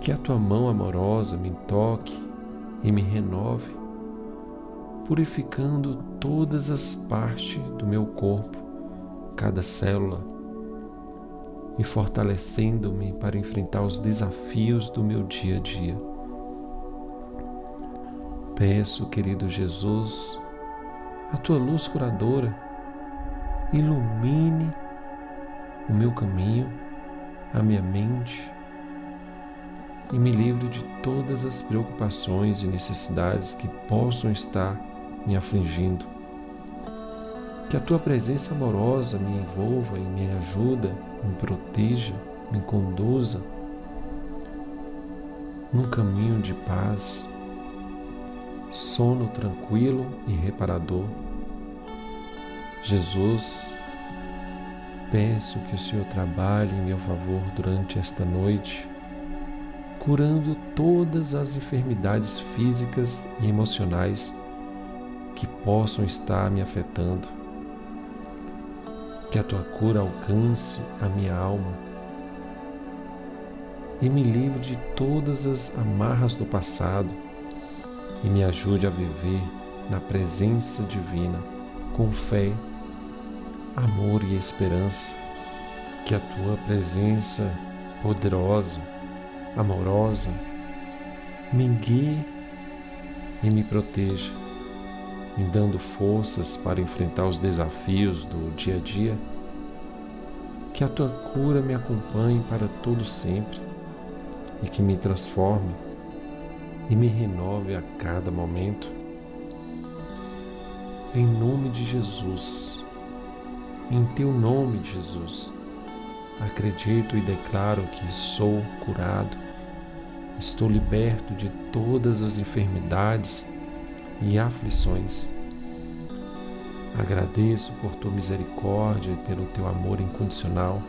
Que a tua mão amorosa me toque e me renove, purificando todas as partes do meu corpo, cada célula e fortalecendo-me para enfrentar os desafios do meu dia a dia. Peço, querido Jesus, a tua luz curadora ilumine o meu caminho, a minha mente e me livre de todas as preocupações e necessidades que possam estar me afligindo. Que a tua presença amorosa me envolva e me ajuda me proteja, me conduza num caminho de paz, sono tranquilo e reparador. Jesus, peço que o Senhor trabalhe em meu favor durante esta noite, curando todas as enfermidades físicas e emocionais que possam estar me afetando que a tua cura alcance a minha alma. E me livre de todas as amarras do passado. E me ajude a viver na presença divina com fé, amor e esperança. Que a tua presença poderosa, amorosa, me guie e me proteja me dando forças para enfrentar os desafios do dia a dia. Que a tua cura me acompanhe para todo sempre e que me transforme e me renove a cada momento. Em nome de Jesus, em teu nome, Jesus, acredito e declaro que sou curado, estou liberto de todas as enfermidades e aflições. Agradeço por tua misericórdia e pelo teu amor incondicional,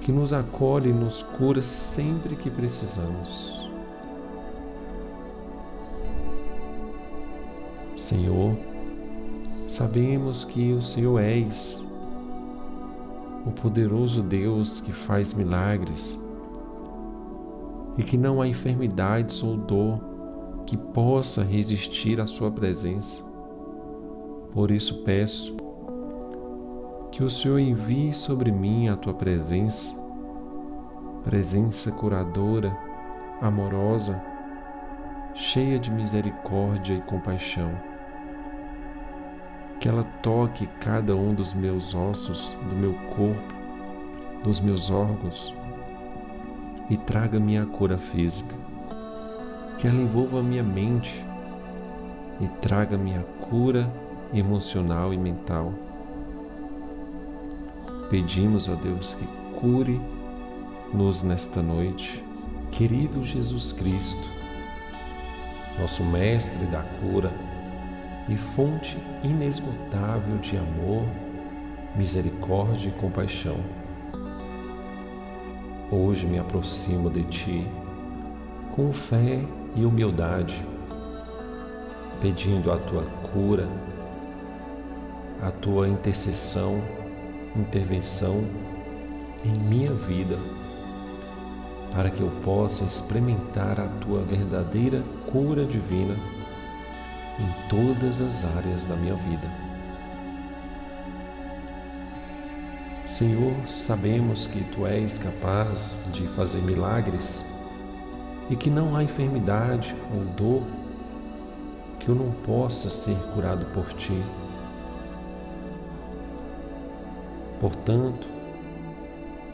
que nos acolhe e nos cura sempre que precisamos. Senhor, sabemos que o Senhor és o poderoso Deus que faz milagres e que não há enfermidades ou dor que possa resistir à Sua presença. Por isso peço que o Senhor envie sobre mim a Tua presença, presença curadora, amorosa, cheia de misericórdia e compaixão. Que ela toque cada um dos meus ossos, do meu corpo, dos meus órgãos e traga minha cura física que ela envolva a minha mente e traga minha cura emocional e mental. Pedimos, ó Deus, que cure-nos nesta noite. Querido Jesus Cristo, nosso Mestre da cura e fonte inesgotável de amor, misericórdia e compaixão. Hoje me aproximo de Ti com fé e humildade, pedindo a tua cura, a tua intercessão, intervenção em minha vida, para que eu possa experimentar a tua verdadeira cura divina em todas as áreas da minha vida. Senhor, sabemos que tu és capaz de fazer milagres e que não há enfermidade ou dor que eu não possa ser curado por ti. Portanto,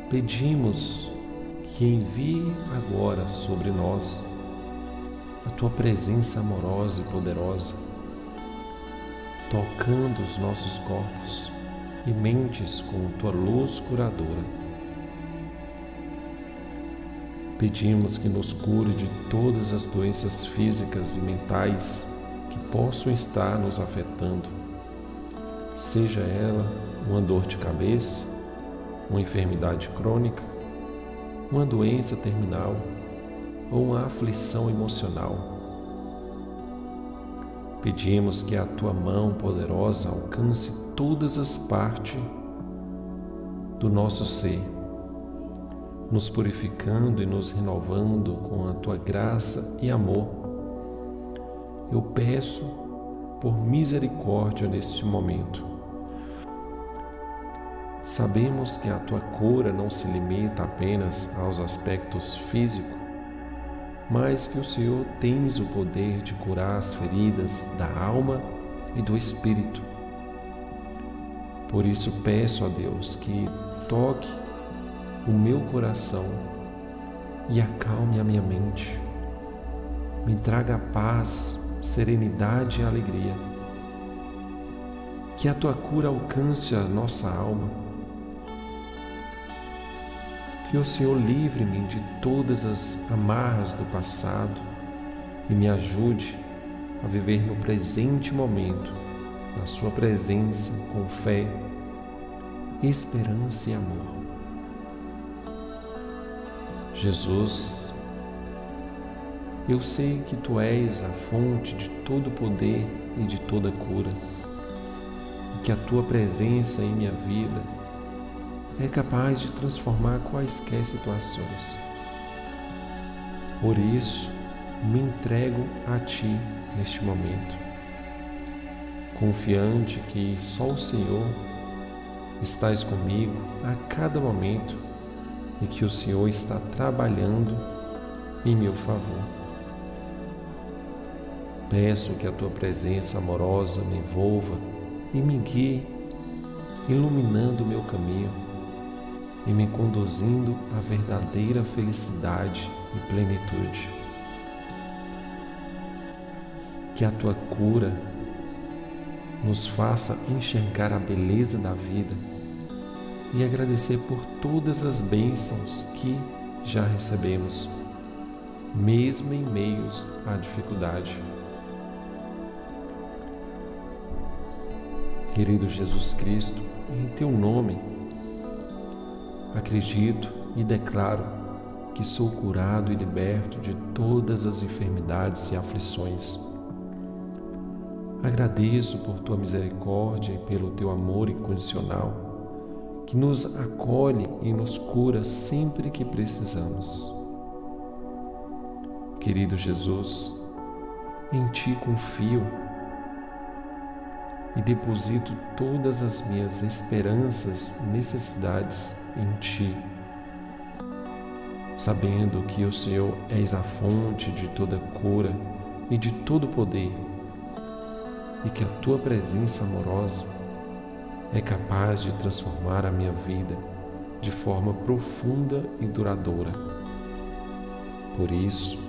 pedimos que envie agora sobre nós a tua presença amorosa e poderosa, tocando os nossos corpos e mentes com tua luz curadora Pedimos que nos cure de todas as doenças físicas e mentais que possam estar nos afetando, seja ela uma dor de cabeça, uma enfermidade crônica, uma doença terminal ou uma aflição emocional. Pedimos que a tua mão poderosa alcance todas as partes do nosso ser, nos purificando e nos renovando com a tua graça e amor. Eu peço por misericórdia neste momento. Sabemos que a tua cura não se limita apenas aos aspectos físicos, mas que o Senhor tens o poder de curar as feridas da alma e do espírito. Por isso peço a Deus que toque o meu coração e acalme a minha mente. Me traga paz, serenidade e alegria. Que a tua cura alcance a nossa alma. Que o Senhor livre-me de todas as amarras do passado e me ajude a viver no presente momento, na Sua presença, com fé esperança e amor. Jesus, eu sei que tu és a fonte de todo poder e de toda cura, e que a tua presença em minha vida é capaz de transformar quaisquer situações. Por isso, me entrego a ti neste momento, confiante que só o Senhor estás comigo a cada momento e que o Senhor está trabalhando em meu favor. Peço que a tua presença amorosa me envolva e me guie, iluminando o meu caminho e me conduzindo à verdadeira felicidade e plenitude. Que a tua cura nos faça enxergar a beleza da vida e agradecer por todas as bênçãos que já recebemos, mesmo em meios à dificuldade. Querido Jesus Cristo, em teu nome, acredito e declaro que sou curado e liberto de todas as enfermidades e aflições Agradeço por tua misericórdia e pelo teu amor incondicional, que nos acolhe e nos cura sempre que precisamos. Querido Jesus, em ti confio e deposito todas as minhas esperanças e necessidades em ti, sabendo que o Senhor és a fonte de toda cura e de todo poder e que a tua presença amorosa é capaz de transformar a minha vida de forma profunda e duradoura. Por isso,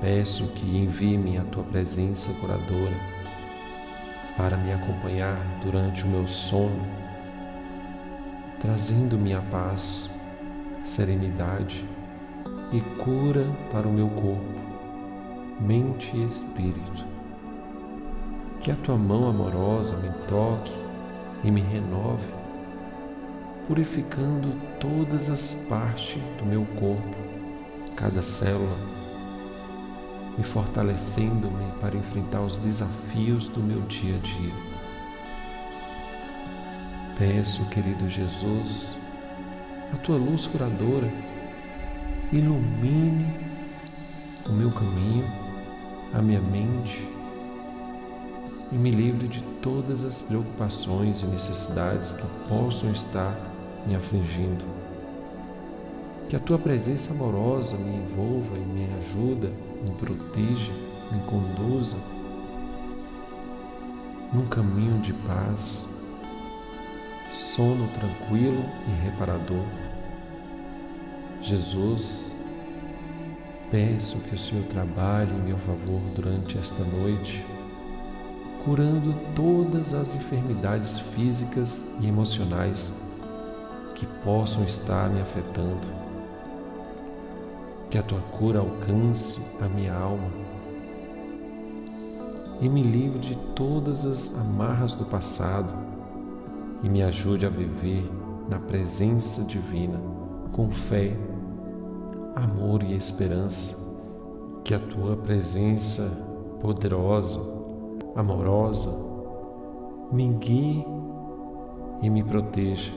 peço que envie-me a tua presença curadora para me acompanhar durante o meu sono, trazendo-me a paz, serenidade e cura para o meu corpo, mente e espírito que a tua mão amorosa me toque e me renove, purificando todas as partes do meu corpo, cada célula, e fortalecendo-me para enfrentar os desafios do meu dia a dia. Peço, querido Jesus, a tua luz curadora ilumine o meu caminho, a minha mente, e me livre de todas as preocupações e necessidades que possam estar me afligindo. Que a tua presença amorosa me envolva e me ajuda, me proteja, me conduza num caminho de paz, sono tranquilo e reparador. Jesus, peço que o Senhor trabalhe em meu favor durante esta noite curando todas as enfermidades físicas e emocionais que possam estar me afetando. Que a tua cura alcance a minha alma e me livre de todas as amarras do passado e me ajude a viver na presença divina com fé, amor e esperança. Que a tua presença poderosa, amorosa, me guie e me proteja,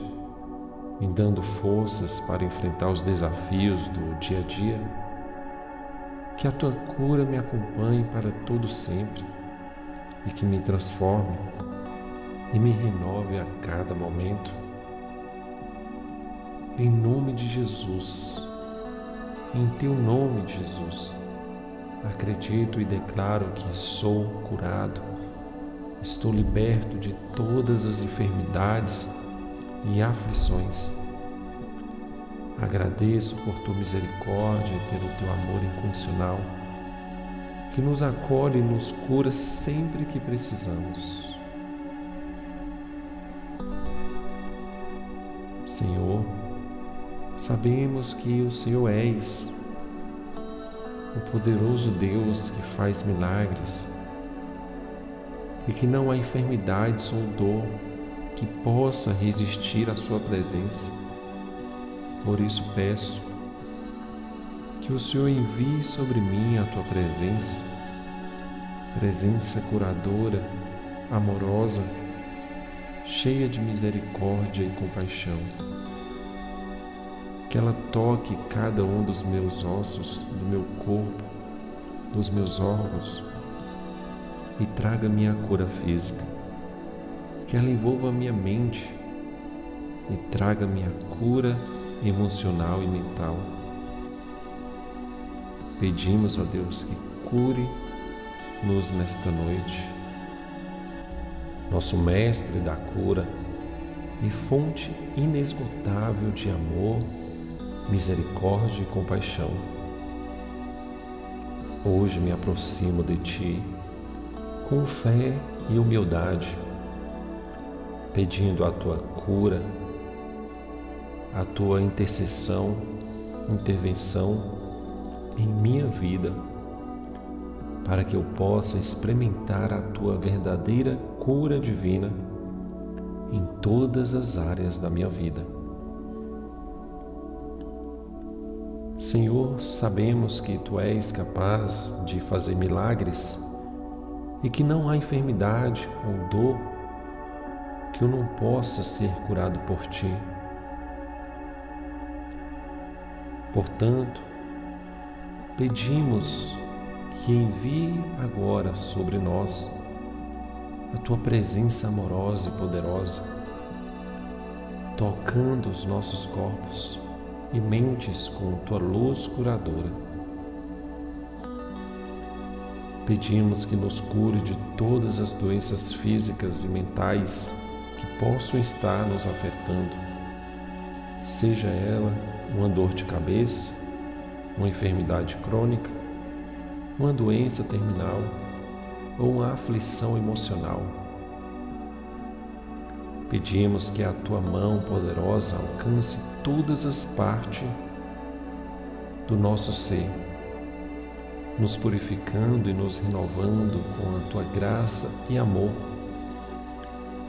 me dando forças para enfrentar os desafios do dia a dia. Que a tua cura me acompanhe para todo sempre e que me transforme e me renove a cada momento. Em nome de Jesus, em teu nome, Jesus, acredito e declaro que sou curado, estou liberto de todas as enfermidades e aflições. Agradeço por tua misericórdia e pelo teu amor incondicional, que nos acolhe e nos cura sempre que precisamos. Senhor, sabemos que o Senhor és o poderoso Deus que faz milagres e que não há enfermidade ou dor que possa resistir à Sua presença. Por isso peço que o Senhor envie sobre mim a Tua presença, presença curadora, amorosa, cheia de misericórdia e compaixão. Que ela toque cada um dos meus ossos, do meu corpo, dos meus órgãos e traga minha cura física. Que ela envolva a minha mente e traga minha cura emocional e mental. Pedimos a Deus que cure-nos nesta noite nosso Mestre da cura e fonte inesgotável de amor, misericórdia e compaixão. Hoje me aproximo de Ti com fé e humildade, pedindo a Tua cura, a Tua intercessão, intervenção em minha vida para que eu possa experimentar a tua verdadeira cura divina em todas as áreas da minha vida. Senhor, sabemos que tu és capaz de fazer milagres e que não há enfermidade ou dor que eu não possa ser curado por ti. Portanto, pedimos que envie agora sobre nós a tua presença amorosa e poderosa, tocando os nossos corpos e mentes com tua luz curadora. Pedimos que nos cure de todas as doenças físicas e mentais que possam estar nos afetando, seja ela uma dor de cabeça, uma enfermidade crônica, uma doença terminal ou uma aflição emocional. Pedimos que a tua mão poderosa alcance todas as partes do nosso ser, nos purificando e nos renovando com a tua graça e amor.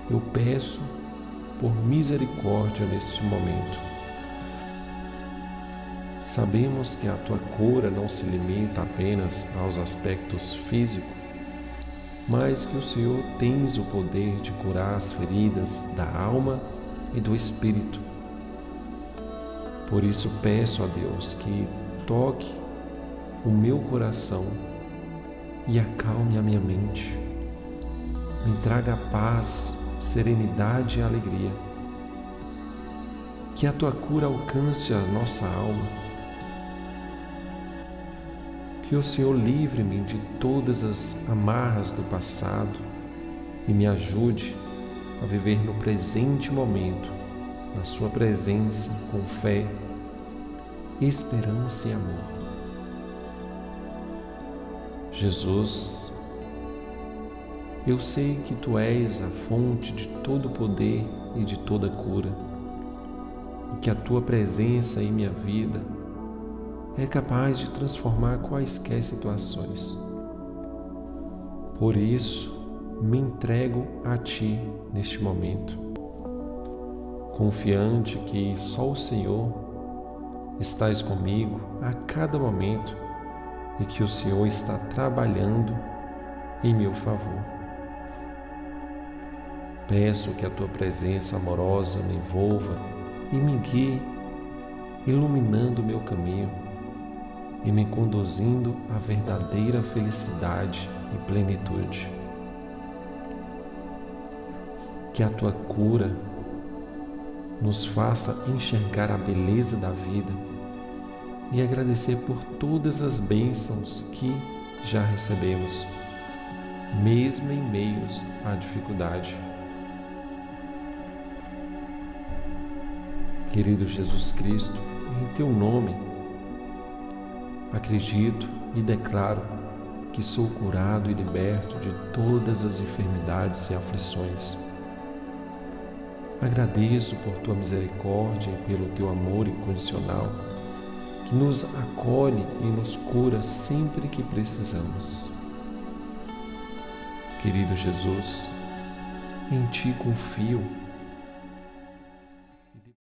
Eu peço por misericórdia neste momento Sabemos que a tua cura não se limita apenas aos aspectos físicos, mas que o Senhor tens o poder de curar as feridas da alma e do espírito. Por isso peço a Deus que toque o meu coração e acalme a minha mente. Me traga paz, serenidade e alegria. Que a tua cura alcance a nossa alma que o Senhor livre-me de todas as amarras do passado e me ajude a viver no presente momento, na Sua presença, com fé, esperança e amor. Jesus, eu sei que Tu és a fonte de todo poder e de toda cura, e que a Tua presença em minha vida é capaz de transformar quaisquer situações. Por isso, me entrego a Ti neste momento, confiante que só o Senhor estás comigo a cada momento e que o Senhor está trabalhando em meu favor. Peço que a tua presença amorosa me envolva e me guie, iluminando meu caminho e me conduzindo à verdadeira felicidade e plenitude. Que a tua cura nos faça enxergar a beleza da vida e agradecer por todas as bênçãos que já recebemos, mesmo em meios à dificuldade. Querido Jesus Cristo, em teu nome, acredito e declaro que sou curado e liberto de todas as enfermidades e aflições. Agradeço por tua misericórdia e pelo teu amor incondicional, que nos acolhe e nos cura sempre que precisamos. Querido Jesus, em ti confio